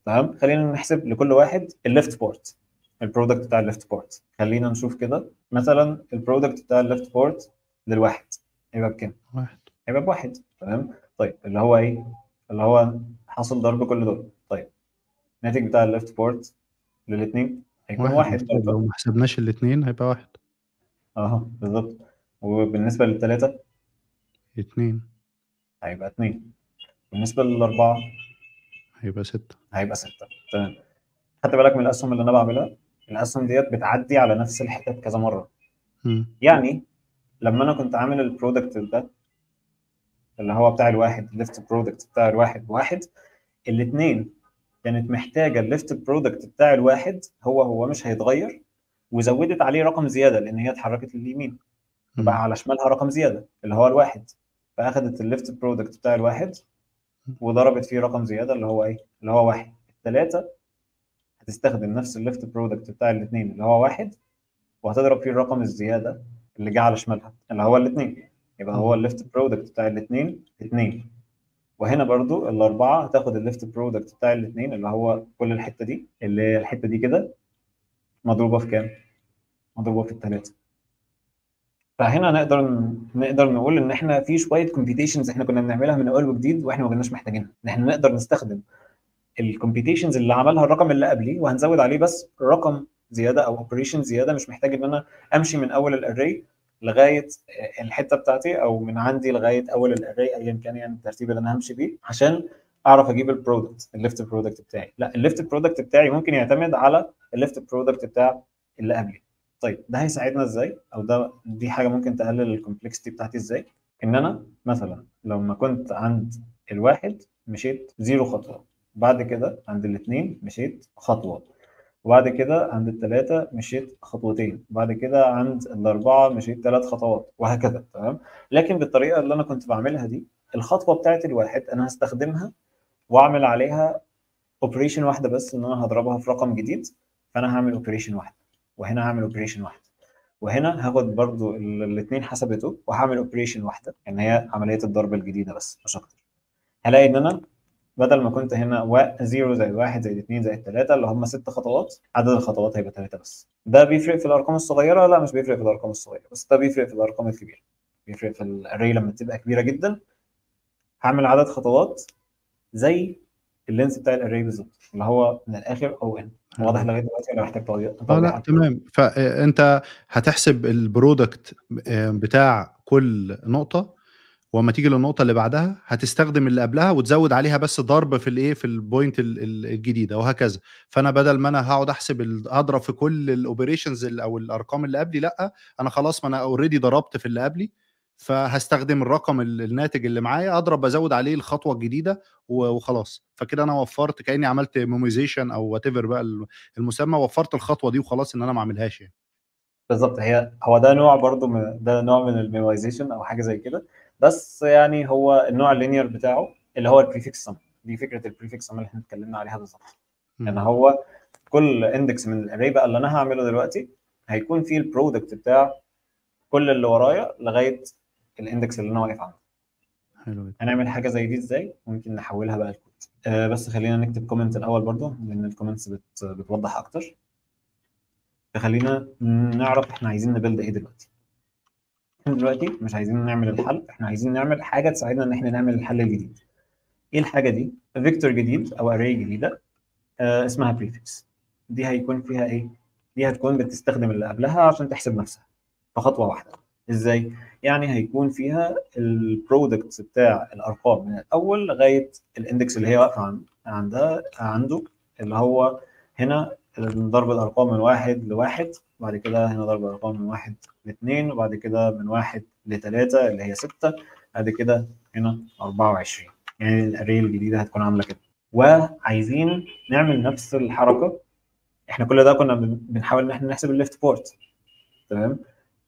تمام؟ خلينا نحسب لكل واحد ال left part ال product بتاع ال left part خلينا نشوف كده. مثلا ال product بتاع ال left part للواحد. هيبقى بكام؟ واحد. هيبقى بواحد. تمام؟ طيب اللي هو إيه؟ اللي هو حاصل ضرب كل دول. طيب الناتج بتاع ال left part للاثنين هيكون واحد, واحد. لو ما حسبناش الاثنين هيبقى واحد. آه بالظبط. وبالنسبة للثلاثه اتنين. هيبقى اتنين. بالنسبة للأربعة؟ هيبقى ستة. هيبقى ستة. تمام. خدت بالك من الأسهم اللي أنا بعملها؟ الأسهم ديت بتعدي على نفس الحتت كذا مرة. م. يعني لما أنا كنت عامل ال product ده اللي هو بتاع الواحد ال left product بتاع الواحد واحد الاثنين كانت محتاجة ال left product بتاع الواحد هو هو مش هيتغير وزودت عليه رقم زيادة لأن هي اتحركت لليمين. بقى على شمالها رقم زيادة اللي هو الواحد فأخدت ال left product بتاع الواحد وضربت فيه رقم زيادة اللي هو إيه؟ اللي هو واحد الثلاثه هتستخدم نفس ال left product بتاع الاثنين اللي هو واحد وهتضرب فيه الرقم الزيادة اللي جه على شمالها اللي هو الاثنين. يبقى هو ال left product بتاع الاثنين اثنين وهنا برضو الأربعة هتاخد ال left product بتاع الاثنين اللي هو كل الحتة دي اللي هي الحتة دي كده. مضروبة في كام؟ مضروبة في الثلاثة فهنا نقدر نقدر نقول إن إحنا في شوية computations إحنا كنا بنعملها من أول وجديد وإحنا ما كناش محتاجينها. إن إحنا نقدر نستخدم ال computations اللي عملها الرقم اللي قبليه وهنزود عليه بس رقم زيادة أو operation زيادة مش محتاج إن أنا أمشي من أول ال array لغاية الحتة بتاعتي أو من عندي لغاية أول ال array ايا كان يعني الترتيب اللي أنا همشي بيه عشان أعرف أجيب ال product ال left product بتاعي. لا ال left product بتاعي ممكن يعتمد على ال left product بتاع اللي قبلي. طيب ده هيساعدنا إزاي؟ أو ده دي حاجة ممكن تقلل ال complexity بتاعتي إزاي؟ إن أنا مثلا لما كنت عند الواحد مشيت zero خطوة. بعد كده عند الاثنين مشيت خطوة. وبعد كده عند الثلاثة مشيت خطوتين بعد كده عند الأربعة مشيت ثلاث خطوات وهكذا تمام؟ لكن بالطريقة اللي أنا كنت بعملها دي الخطوة بتاعت الواحد أنا هستخدمها وأعمل عليها operation واحدة بس إن أنا هضربها في رقم جديد فأنا هعمل operation واحدة وهنا هعمل operation واحدة وهنا هاخد برضو الاثنين حسبته وهعمل operation واحدة إن هي عملية الضرب الجديدة بس مش أكتر. هلاقي إن أنا بدل ما كنت هنا 0 زائد 1 زائد 2 زائد 3 اللي هم ست خطوات عدد الخطوات هيبقى 3 بس. ده بيفرق في الأرقام الصغيرة؟ لا مش بيفرق في الأرقام الصغيرة بس ده بيفرق في الأرقام الكبيرة. بيفرق في ال array لما تبقى كبيرة جدا. هعمل عدد خطوات زي ال length بتاع ال array بالظبط اللي هو من الآخر O N. واضح لغاية دلوقتي ولا محتاج توضيح آه لا تمام. فأنت هتحسب ال product بتاع كل نقطة وأمّا تيجي للنقطة اللي بعدها هتستخدم اللي قبلها وتزوّد عليها بس ضرب في الإيه، في ال point ال ال الجديدة وهكذا. فأنا بدل ما أنا هاقعد أحسب ال هاضرب في كل ال operations ال أو الأرقام اللي قبلي لأ، أنا خلاص ما أنا already ضربت في اللي قبلي، فهاستخدم الرقم ال الناتج اللي معايا أضرب أزوّد عليه الخطوة الجديدة و وخلاص. فكده أنا وفّرت كإني عملت memoization أو whatever بقى ال المسمى، وفّرت الخطوة دي وخلاص إن أنا ما أعملهاش يعني. بالضبط، هي هو ده نوع برضه من ده نوع من ال memoization أو حاجة زي كده. بس يعني هو النوع ال linear بتاعه اللي هو ال prefix sum دي فكرة ال prefix sum اللي إحنا اتكلمنا عليها بالظبط. ان يعني هو كل index من ال array بقى اللي أنا هعمله دلوقتي هيكون فيه ال product بتاع كل اللي ورايا لغاية ال index اللي أنا واقف عنده. حلو هنعمل حاجة زي دي إزاي؟ ممكن نحولها بقى لكود آه بس خلينا نكتب comment الأول برضو لأن ال comments بت بتوضح أكتر. فخلينا نعرف إحنا عايزين ن build إيه دلوقتي. إحنا دلوقتي مش عايزين نعمل الحل إحنا عايزين نعمل حاجة تساعدنا ان إحنا نعمل الحل الجديد. إيه الحاجة دي؟ vector جديد أو array جديدة آه اسمها prefix دي هيكون فيها إيه؟ دي هتكون بتستخدم اللي قبلها عشان تحسب نفسها في خطوه واحدة. إزاي؟ يعني هيكون فيها ال product بتاع الأرقام من الأول لغاية ال index اللي هي واقفة عندها عنده اللي هو هنا ضرب الأرقام من واحد لواحد وبعد كده هنا ضرب الأرقام من واحد لاثنين وبعد كده من واحد لثلاثه اللي هي ستة بعد كده هنا 24 يعني ال array الجديدة هتكون عاملة كده. وعايزين نعمل نفس الحركة. إحنا كل ده كنا بنحاول إن إحنا نحسب ال left part تمام؟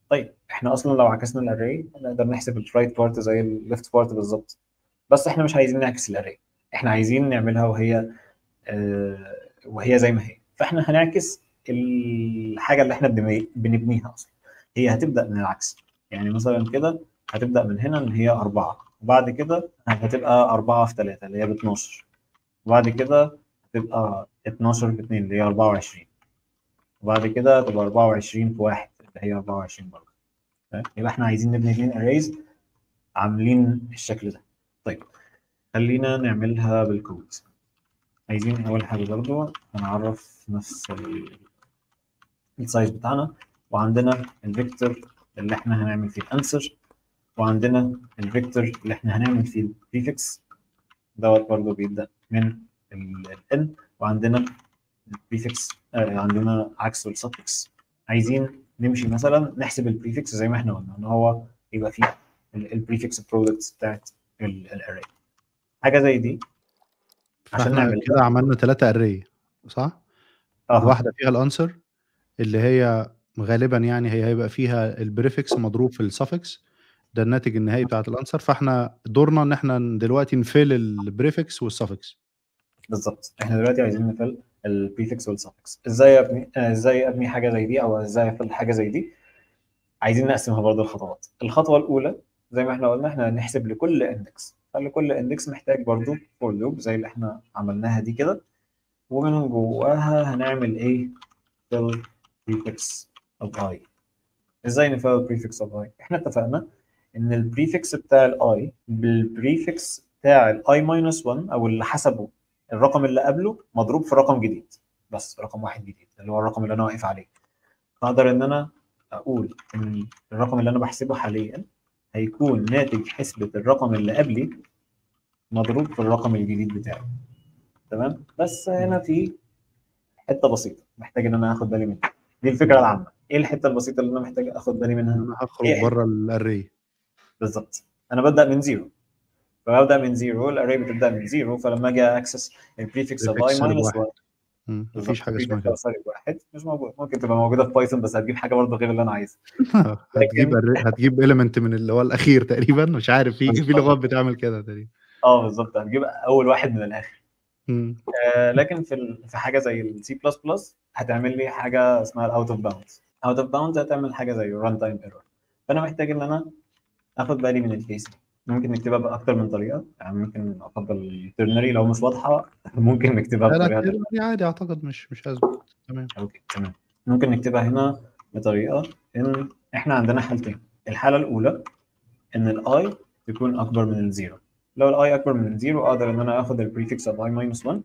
طيب إحنا أصلا لو عكسنا ال array نقدر نحسب ال right part زي ال left part بالظبط. بس إحنا مش عايزين نعكس ال array إحنا عايزين نعملها وهي آه وهي زي ما هي. فإحنا هنعكس الحاجة اللي إحنا بنبنيها أصلا. هي هتبدأ من العكس. يعني مثلا كده هتبدأ من هنا إن هي أربعة وبعد كده هتبقى أربعة في ثلاثة اللي هي ب 12 وبعد كده هتبقى 12 في 2 اللي هي 24 وبعد كده تبقى 24 في 1 اللي هي 24 برضه. يبقى إحنا عايزين نبني اثنين اريز عاملين الشكل ده. طيب خلينا نعملها بالكود عايزين أول حاجة برضو هنعرف نفس ال size بتاعنا وعندنا ال vector اللي إحنا هنعمل فيه ال answer وعندنا ال vector اللي إحنا هنعمل فيه ال prefix دوت برضو بيبدأ من ال وعندنا ال prefix آه عندنا عكس ال suffix عايزين نمشي مثلا نحسب ال prefix زي ما إحنا قلنا إن هو يبقى فيه ال prefix products بتاعت ال array حاجة زي دي عشان نعمل كده عملنا ثلاثة array صح؟ آه واحدة فيها ال answer اللي هي غالبا يعني هي هيبقى فيها ال prefix مضروب في ال suffix ده الناتج النهائي بتاعت ال answer. فإحنا دورنا إن إحنا دلوقتي ن fill ال prefix وال suffix بالظبط. إحنا دلوقتي عايزين ن fill ال prefix وال suffix إزاي أبني إزاي أبني حاجة زي دي أو إزاي افل حاجة زي دي؟ عايزين نقسمها برضه لخطوات. الخطوة الأولى زي ما إحنا قلنا إحنا هنحسب لكل index فلكل index محتاج برضه for loop زي اللي إحنا عملناها دي كده. ومن جواها هنعمل إيه؟ ال prefix of i إزاي ن fill ال prefix of i إحنا اتفقنا إن البريفكس بتاع الاي بالبريفكس بتاع الاي ماينس 1 أو اللي حسبه الرقم اللي قبله مضروب في رقم جديد. بس رقم واحد جديد اللي هو الرقم اللي أنا واقف عليه. فأقدر إن أنا أقول إن الرقم اللي أنا بحسبه حاليا هيكون ناتج حسبة الرقم اللي قبلي مضروب في الرقم الجديد بتاعي. تمام؟ بس هنا في حتة بسيطة محتاج إن أنا آخد بالي منها. دي الفكرة العامة. إيه الحتة البسيطة اللي أنا محتاج أخد بالي منها؟ أنا هخرج إيه؟ بره ال array بالظبط. أنا ببدأ من zero فببدأ من zero ال array بتبدأ من zero فلما أجي access ال prefix of i minus واحد. 1 مفيش حاجة اسمها كده. واحد. مش موجود. ممكن تبقى موجودة في Python بس هتجيب حاجة برضه غير اللي أنا عايزها. هتجيب هتجيب element من اللي هو الأخير تقريبا. مش عارف في في. لغات بتعمل كده تقريبا. آه بالظبط. هتجيب أول واحد من الآخر. آه لكن في في حاجة زي السي بلس بلس هتعمل لي حاجة اسمها ال out of bounds out of bounds هتعمل حاجة زي runtime error فأنا محتاج إن أنا آخد بالي من ال case دي. ممكن نكتبها بأكتر من طريقة. يعني ممكن أفضل ال ternary لو مش واضحة. ممكن نكتبها لا لا بطريقة. تقريباً عادي أعتقد مش مش أزمة. تمام. okay تمام. ممكن نكتبها هنا بطريقة إن إحنا عندنا حالتين. الحالة الأولى إن الاي تكون أكبر من الزيرو لو الاي أكبر من الزيرو أقدر إن أنا آخد ال prefix of i minus 1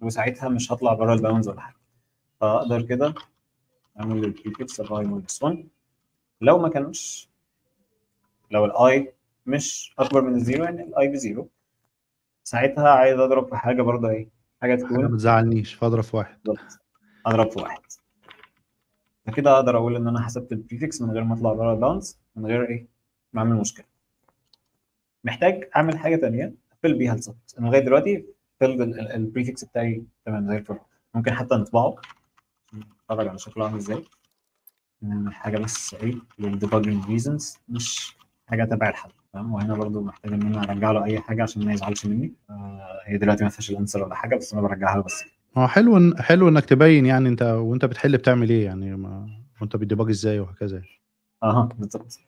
وساعتها مش هطلع بره ال bounds ولا حاجة. فأقدر كده أعمل ال prefix of i minus 1 لو ما كانش لو الاي مش أكبر من الزيرو يعني الاي بزيرو ساعتها عايز أضرب في حاجة برضه إيه حاجة حاجة ما تكون تزعلنيش فأضرب في واحد. بالظبط. أضرب في واحد. فكده أقدر أقول إن أنا حسبت ال prefix من غير ما أطلع بره ال bounds من غير إيه ما أعمل مشكلة. محتاج أعمل حاجة تانية اقفل بيها السبت أنا لغاية دلوقتي filled ال prefix بتاعي تمام زي الفل. ممكن حتى نطبعه. نتفرج على شكله عامل إزاي. نعمل حاجة بس إيه لل debugging reasons مش حاجة تبع الحل. تمام؟ وهنا برضو محتاج إن أنا أرجع له أي حاجة عشان ما يزعلش مني. آه هي دلوقتي ما فيهاش ال answer ولا حاجة بس أنا برجعها له بس. هو حلو إن- حلو إنك تبين يعني أنت وأنت بتحل بتعمل إيه يعني ما وأنت بت debug إزاي وهكذا أها بالظبط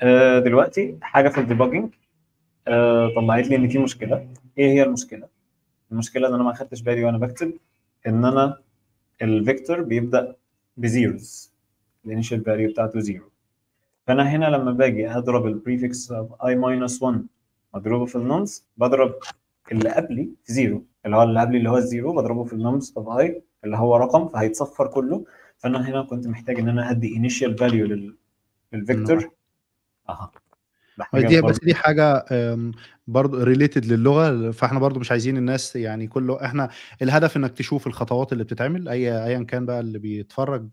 آه دلوقتي حاجة في ال debugging آه طلعت لي إن في مشكلة. إيه هي المشكلة؟ المشكلة إن أنا ما خدتش بالي وأنا بكتب إن أنا ال vector بيبدأ ب zeros ال initial value بتاعته zero فأنا هنا لما باجي اضرب ال prefix i minus 1 مضروبه في ال nums بضرب اللي قبلي في zero اللي هو اللي قبلي اللي هو ال zero بضربه في ال nums of i اللي هو رقم فهيتصفر كله. فأنا هنا كنت محتاج إن أنا أدي initial value لل لل vector أها. دي بس دي حاجة أم، برضو related للغة فاحنا برضو مش عايزين الناس يعني كله إحنا الهدف انك تشوف الخطوات اللي بتتعمل اي ايا كان بقى اللي بيتفرج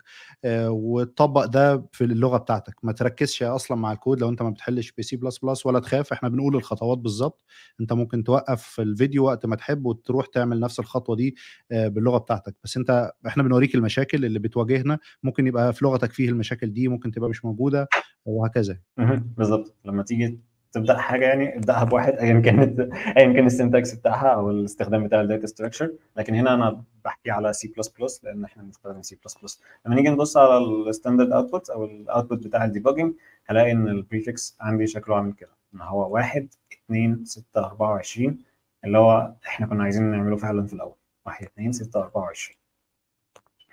آه، وتطبق ده في اللغة بتاعتك. ما تركزش أصلا مع الكود لو انت ما بتحلش بسي بلس بلس ولا تخاف إحنا بنقول الخطوات بالظبط. انت ممكن توقف الفيديو وقت ما تحب وتروح تعمل نفس الخطوة دي آه، باللغة بتاعتك. بس انت إحنا بنوريك المشاكل اللي بتواجهنا ممكن يبقى في لغتك فيه المشاكل دي ممكن تبقى مش موجودة وهكذا مهم. بالظبط. لما تيجي تبدأ حاجة يعني ابدأها بواحد ايا كانت ايا كان ال syntax بتاعها أو الاستخدام بتاع ال data structure لكن هنا أنا بحكي على سي بلس بلس لأن إحنا بنستخدم سي بلس بلس لما نيجي نبص على ال standard output أو ال output بتاع ال debugging هلاقي إن ال prefix عندي شكله عامل كده. إن هو 1 2 6 24 اللي هو إحنا كنا عايزين نعمله فعلا في الأول. 1 2 6 24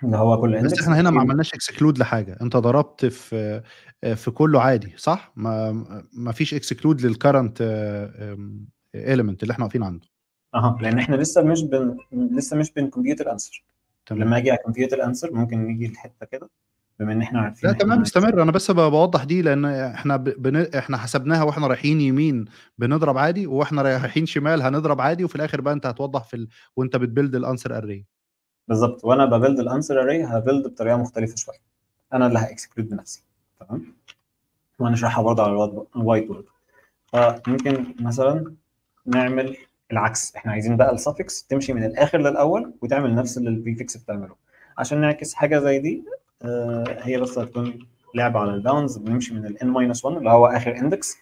اللي هو كل بس إحنا هنا ما عملناش exclude لحاجة. أنت ضربت في في كله عادي صح؟ ما ما فيش exclude لل current element اللي إحنا واقفين عنده. أها لأن إحنا لسه مش بن لسه مش بن compute ال answer تمام. لما أجي ا compute ال answer ممكن نيجي لحتة كده بما إن إحنا عارفين لا تمام عايزين- استمر. أنا بس بوضح دي لأن إحنا ب... بن... إحنا حسبناها وإحنا رايحين يمين بنضرب عادي وإحنا رايحين شمال هنضرب عادي وفي الآخر بقى أنت هتوضح في ال... وأنت بت build ال answer array بالظبط. وأنا ب build ال answer array ه build بطريقة مختلفة شوية. أنا اللي ها exclude بنفسي. تمام؟ وهنشرحها برضه على ال whiteboard فممكن مثلا نعمل العكس. إحنا عايزين بقى ال suffix تمشي من الآخر للأول وتعمل نفس اللي ال prefix بتعمله. عشان نعكس حاجة زي دي آه هي بس هتكون لعب على ال bounds بنمشي من ال n minus 1 اللي هو آخر index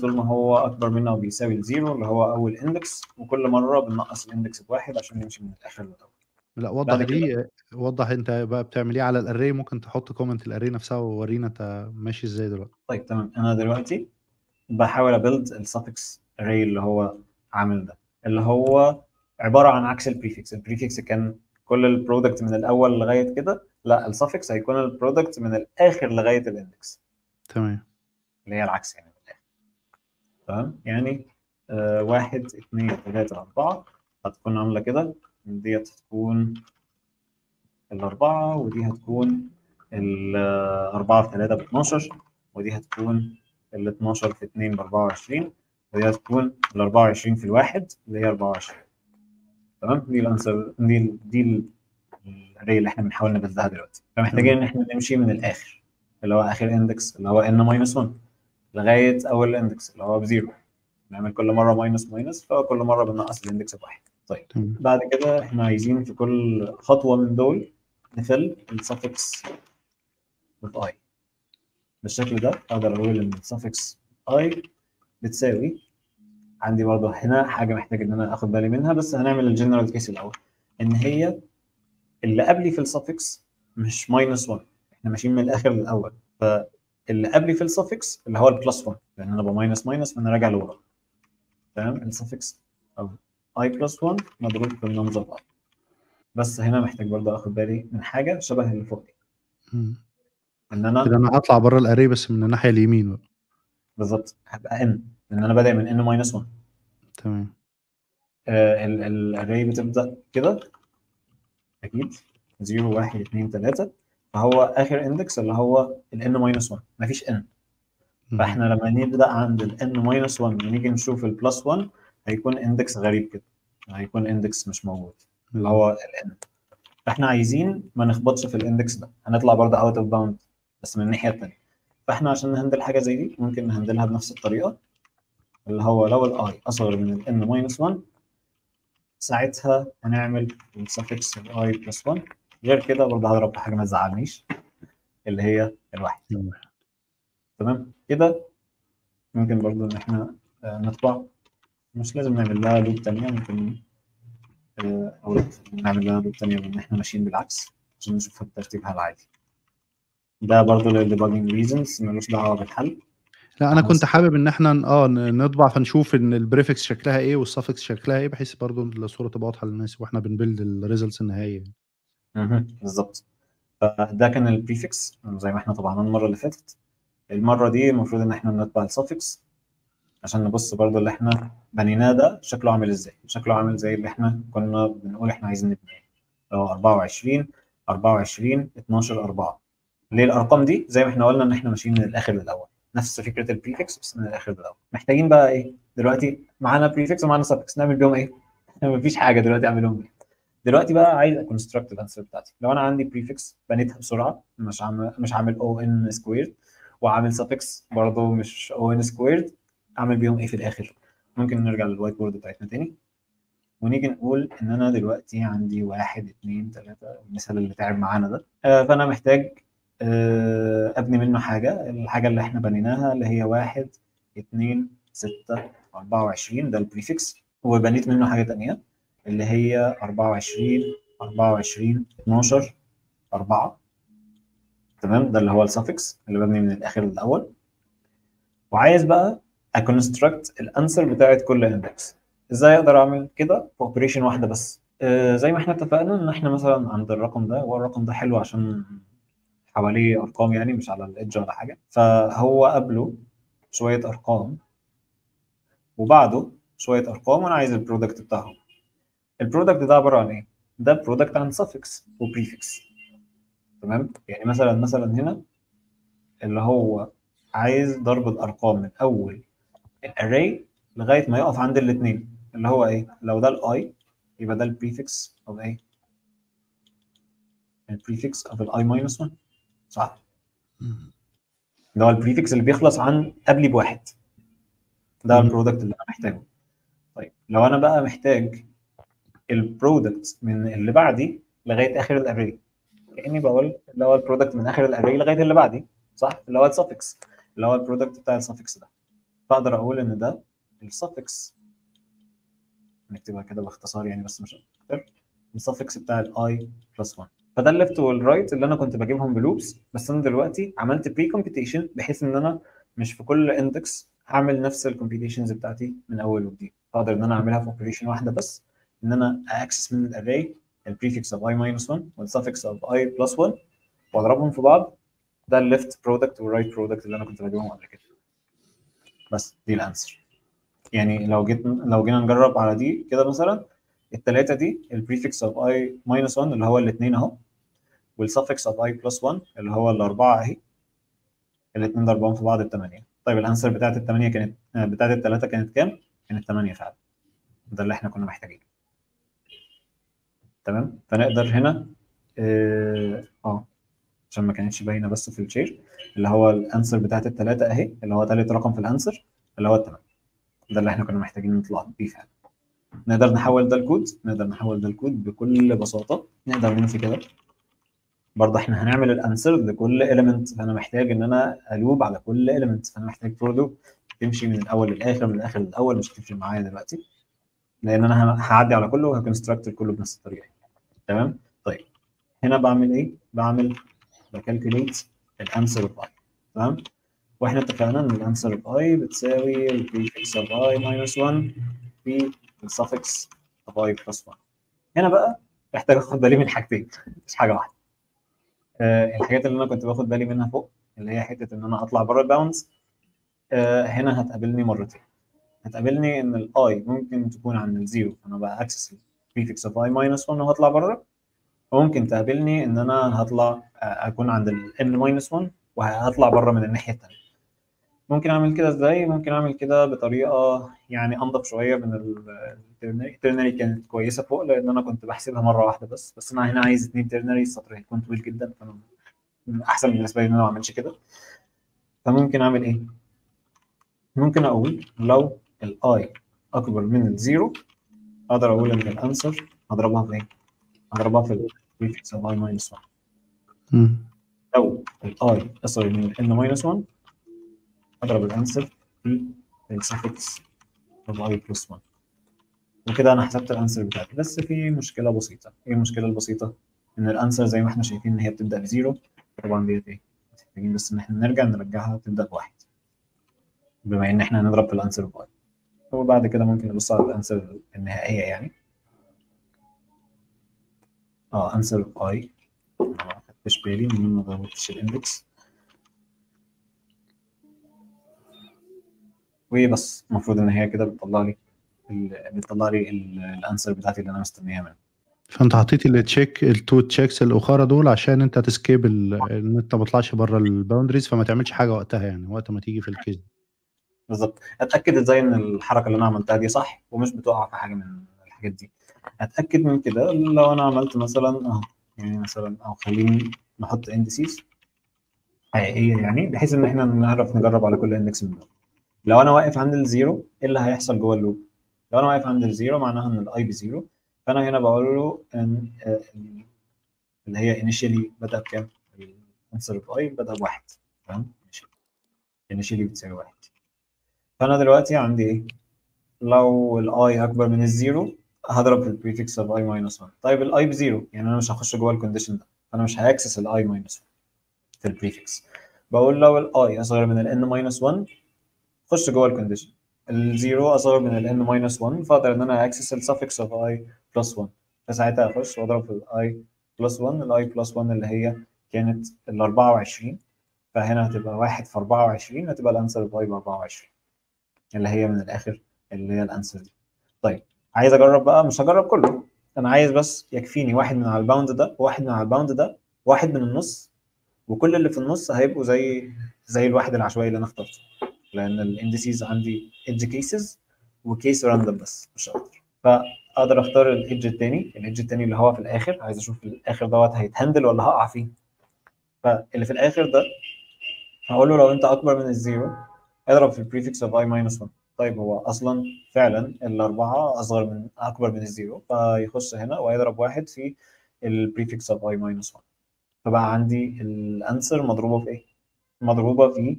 طول ما هو أكبر منه أو بيساوي ال zero اللي هو أول index وكل مرة بننقص ال index بواحد عشان نمشي من الآخر للأول. لا وضح بعد كده دي وضح أنت بقى بتعمل إيه على ال array ممكن تحط comment ال array نفسها وورينا أنت ماشي إزاي دلوقتي. طيب تمام. أنا دلوقتي بحاول أ build ال suffix array اللي هو عامل ده اللي هو عبارة عن عكس ال prefix ال prefix كان كل ال product من الأول لغاية كده لا ال suffix هيكون ال product من الآخر لغاية ال index تمام. اللي هي العكس يعني من الآخر. تمام؟ يعني آه واحد اثنين ثلاثة أربعة. هتكون عاملة كده. ديت هتكون الأربعة ودي هتكون الأربعة في ثلاثة ب 12 ودي هتكون ال 12 في 2 ب 24 ودي هتكون ال 24 في الواحد اللي هي 24 تمام؟ دي ال answer دي ال دي ال array اللي إحنا بنحاول ن build ها دلوقتي. فمحتاجين إن إحنا نمشي من الآخر اللي هو آخر index اللي هو n minus 1 لغاية أول index اللي هو ب zero. نعمل كل مرة minus minus فكل مرة بننقص ال index بواحد. طيب بعد كده إحنا عايزين في كل خطوة من دول ن fill ال suffix of i. بالشكل ده أقدر أقول إن ال suffix i بتساوي عندي برضه هنا حاجة محتاج إن أنا آخد بالي منها بس هنعمل ال general case الأول. إن هي اللي قبلي في ال suffix مش minus 1 إحنا ماشيين من الآخر للأول. فاللي قبلي في ال suffix اللي هو ال plus 1 لأن أنا ب minus minus فأنا راجع لورا. تمام؟ ال suffix of i plus 1 مضروب في of i بس هنا محتاج برضه آخد بالي من حاجة شبه اللي فوق دي. إن أنا كده أنا هطلع بره ال array بس من الناحية اليمين بقى. بالظبط. هبقى n. لأن أنا بادئ من n minus 1 تمام. ال array بتبدأ كده. أكيد. 0 1 2 3 فهو آخر index اللي هو ال n minus 1 مفيش n. مم. فإحنا لما نبدأ عند ال n minus 1 ونيجي نشوف ال plus 1 هيكون index غريب كده. هيكون index مش موجود. اللي هو ال n فإحنا عايزين ما نخبطش في ال index ده. هنطلع برضه out of bound بس من الناحية الثانية فإحنا عشان ن handle حاجة زي دي ممكن ن handle ها بنفس الطريقة اللي هو لو ال i أصغر من ال n minus 1 ساعتها هنعمل ال suffix ال i plus 1 غير كده برضه هضرب حاجة ما تزعلنيش اللي هي الواحد تمام. تمام؟ كده ممكن برضه إن إحنا آه، نطبع. مش لازم نعمل لها loop تانية ممكن آه، أو نعمل لها loop تانية بان إحنا ماشيين بالعكس عشان نشوف ترتيبها العادي. ده برضه لل debugging reasons ملوش دعوة بالحل. لا أنا كنت حابب إن إحنا آه نطبع فنشوف إن ال prefix شكلها إيه وال suffix شكلها إيه بحيث برضو الصورة تبقى واضحة للناس وإحنا بن build ال results النهائية. بالظبط. فده كان ال prefix زي ما إحنا طبعا المرة اللي فاتت. المرة دي المفروض إن إحنا نطبع ال suffix عشان نبص برضو اللي إحنا بنيناه ده شكله عامل إزاي؟ شكله عامل زي اللي إحنا كنا بنقول إحنا عايزين نبنيه. اللي هو 24 24 12 4 ليه الأرقام دي؟ زي ما إحنا قلنا إن إحنا ماشيين من الآخر للأول. نفس فكرة ال prefix بس من الآخر للأول. محتاجين بقى إيه؟ دلوقتي معانا prefix ومعانا suffix نعمل بيهم إيه؟ مفيش حاجة دلوقتي أعملهم إيه دلوقتي بقى عايز ا construct ال answer بتاعتي. لو أنا عندي prefix بنيتها بسرعة مش عامل مش عامل O n squared وعامل suffix برضه مش O n squared أعمل بيهم إيه في الآخر؟ ممكن نرجع لل whiteboard بتاعتنا تاني. ونيجي نقول إن أنا دلوقتي عندي واحد اتنين تلاتة المثال اللي تعب معانا ده. آه، فأنا محتاج آه، أبني منه حاجة. الحاجة اللي إحنا بنيناها اللي هي واحد اتنين ستة أربعة وعشرين. ده ال prefix وبنيت منه حاجة تانية اللي هي أربعة وعشرين أربعة وعشرين اتناشر أربعة. تمام؟ ده اللي هو ال suffix اللي ببني من الآخر للأول وعايز بقى أ construct ال answer بتاعت كل index إزاي أقدر أعمل كده؟ في operation واحدة بس. آه زي ما إحنا اتفقنا إن إحنا مثلا عند الرقم ده هو الرقم ده حلو عشان حواليه أرقام يعني مش على ال edge ولا حاجة. فهو قبله شوية أرقام وبعده شوية أرقام وأنا عايز ال product بتاعهم. ال product ده عبارة عن إيه؟ ده product عن suffix و prefix تمام؟ يعني مثلا مثلا هنا اللي هو عايز ضرب الأرقام من أول ال array لغاية ما يقف عند الاثنين اللي هو إيه؟ لو ده ال i يبقى ده ال prefix أو إيه ال prefix of ال i minus 1 صح؟ اللي هو ال prefix اللي بيخلص عن قبلي بواحد. ده. ال product اللي أنا محتاجه. طيب لو أنا بقى محتاج ال product من اللي بعدي لغاية آخر ال array كأني بقول اللي هو ال product من آخر ال array لغاية اللي بعدي صح؟ اللي هو ال suffix اللي هو ال product بتاع ال suffix ده. فاقدر أقول إن ده ال suffix نكتبها كده باختصار يعني بس مش أكتر. ال suffix بتاع ال i plus 1 فده ال left وال right اللي أنا كنت بجيبهم ب loops بس أنا دلوقتي عملت pre computation بحيث إن أنا مش في كل index هعمل نفس ال computations بتاعتي من أول وجديد. فأقدر إن أنا أعملها في operation واحدة بس إن أنا access من ال array ال prefix of i minus 1 وال suffix of i plus 1 وأضربهم في بعض. ده ال left product وال right product اللي أنا كنت بجيبهم قبل كده. بس دي ال answer يعني لو جيت لو جينا نجرب على دي كده مثلا الثلاثه دي ال prefix of i minus 1 اللي هو الاثنين اهو وال suffix of i plus 1 اللي هو الأربعة اهي الاثنين ضربهم في بعض الثمانيه طيب ال answer بتاعت الثمانيه كانت بتاعت الثلاثه كانت كام؟ كانت 8 فعلا. ده اللي إحنا كنا محتاجينه. تمام؟ فنقدر هنا آه آه، عشان ما كانتش باينة بس في ال share اللي هو ال answer بتاعت الثلاثه أهي اللي هو ثالث رقم في ال answer اللي هو الثمانيه ده اللي إحنا كنا محتاجين نطلع بيه فعلا. نقدر نحول ده الكود؟ نقدر نحول ده الكود بكل بساطة. نقدر ننفي كده. برضه إحنا هنعمل ال answer لكل element فأنا محتاج إن أنا أ loop على كل element فأنا محتاج loop تمشي من الأول للآخر من الآخر للأول مش هتفرق معايا دلوقتي. لأن أنا هعدي على كله وه construct كله بنفس الطريقة. تمام؟ طيب. هنا بعمل إيه؟ بعمل ب calculate ال answer of i تمام؟ وإحنا اتفقنا إن ال answer of i بتساوي ال prefix of i minus 1 في ال suffix of i plus 1 هنا بقى محتاج أخد بالي من حاجتين مش حاجة واحدة. أه الحاجات اللي أنا كنت باخد بالي منها فوق اللي هي حتة إن أنا أطلع بره ال bounds أه هنا هتقابلني مرتين. هتقابلني إن ال i ممكن تكون عند ال zero فأنا بقى access ال prefix of i minus 1 وهطلع بره. وممكن تقابلني إن أنا هطلع أكون عند ال n minus 1 وهطلع بره من الناحية الثانية ممكن أعمل كده إزاي؟ ممكن أعمل كده بطريقة يعني أنضف شوية من ال ternary كانت كويسة فوق لأن أنا كنت بحسبها مرة واحدة بس بس أنا هنا عايز اثنين ternary السطر هيكون طويل جدا فأنا أحسن بالنسبة لي إن أنا ما أعملش كده. فممكن أعمل إيه؟ ممكن أقول لو ال i أكبر من ال zero أقدر أقول إن ال answer هضربها في إيه؟ هضربها في ال prefix of i minus 1 مم. لو ال i اصغر من ال n minus 1 أضرب ال answer في ال suffix of i plus 1 وكده أنا حسبت ال answer بتاعتي. بس في مشكلة بسيطة. إيه المشكلة البسيطه إن ال answer زي ما إحنا شايفين إن هي بتبدأ ب zero طبعا ديت إيه؟ محتاجين بس إن إحنا نرجع نرجعها تبدأ بواحد بما إن إحنا هنضرب في ال answer ب i وبعد كده ممكن نبص على ال answer النهائية يعني. آه answer i ما خدتش بالي من ما ضربتش ال index. وبس المفروض إن هي كده بتطلع لي بتطلع لي ال answer بتاعتي اللي أنا مستنيها منها. فأنت حطيت ال check ال two checks الأخرى دول عشان أنت ت skip إن أنت ما تطلعش بره ال boundaries فما تعملش حاجة وقتها يعني وقت ما تيجي في ال case بالظبط. أتأكد إزاي إن الحركة اللي أنا عملتها دي صح ومش بتقع في حاجة من الحاجات دي. أتأكد من كده لو أنا عملت مثلا اهو يعني مثلا أو خليني نحط indices حقيقيه يعني بحيث إن إحنا نعرف نجرب على كل index من دول لو أنا واقف عند ال zero إيه اللي هيحصل جوه ال loop لو أنا واقف عند ال zero معناها إن ال i ب zero فأنا هنا بقول له إن اللي هي initially بدا بكام؟ ال answer of i بدأ بواحد تمام initially بتساوي واحد فأنا دلوقتي عندي إيه؟ لو ال i أكبر من ال zero هضرب في ال prefix of i minus 1 طيب ال i ب zero يعني أنا مش هخش جوه ال condition ده. فانا مش ه access ال i minus 1 في ال prefix بقول لو ال i أصغر من ال n minus 1 خش جوه ال condition ال zero أصغر من ال n minus 1 فاقدر إن أنا access ال suffix of i plus 1 فساعتها أخش وأضرب في ال i plus 1 ال i plus 1 اللي هي كانت ال 24 فهنا هتبقى 1 في 24 هتبقى ال answer ب i ب 24 اللي هي من الآخر اللي هي ال answer دي. طيب عايز أجرب بقى مش هجرب كله. أنا عايز بس يكفيني واحد من على ال bound ده وواحد من على ال bound ده واحد من النص وكل اللي في النص هيبقوا زي زي الواحد العشوائي اللي أنا اخترته. لأن ال indices عندي edge cases و case random بس مش أكتر. فأقدر أختار ال edge الثاني ال edge الثاني اللي هو في الآخر عايز أشوف الآخر دوت هيتهندل ولا هقع فيه. فاللي في الآخر ده هقول له لو أنت أكبر من ال zero اضرب في ال prefix of i minus 1 طيب هو أصلا فعلا الأربعة أصغر من أكبر من ال zero فيخش هنا ويضرب واحد في ال prefix of i minus 1 فبقى عندي ال answer مضروبة في إيه؟ مضروبة في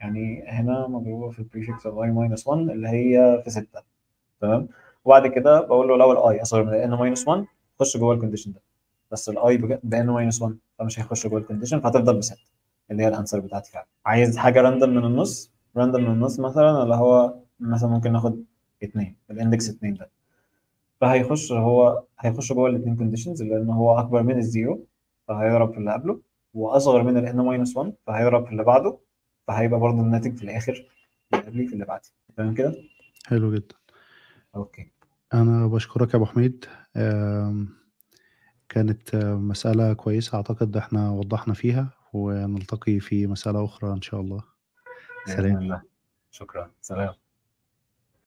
يعني هنا مضروبة في ال prefix ال i minus 1 اللي هي في 6 تمام؟ وبعد كده بقول له لو ال i أصغر من n minus 1 خش جوه ال condition ده. بس ال i ب n minus 1 فمش هيخش جوه ال condition فهتفضل بست. اللي هي ال answer بتاعتي فعلا. عايز حاجة random من النص؟ random من النص مثلا اللي هو مثلا ممكن ناخد 2 ال index 2 ده. فهيخش هو هيخش جوه الاثنين conditions لأن هو أكبر من ال zero فهيضرب في اللي قبله. وأصغر من ال n minus 1 فهيضرب في اللي بعده. فهيبقى برضه الناتج في الآخر اللي قبلي في اللي بعدي تمام كده؟ حلو جدا. okay. أنا بشكرك يا أبو حميد. كانت مسألة كويسة أعتقد إحنا وضحنا فيها ونلتقي في مسألة أخرى إن شاء الله. سلام. شكرا. سلام.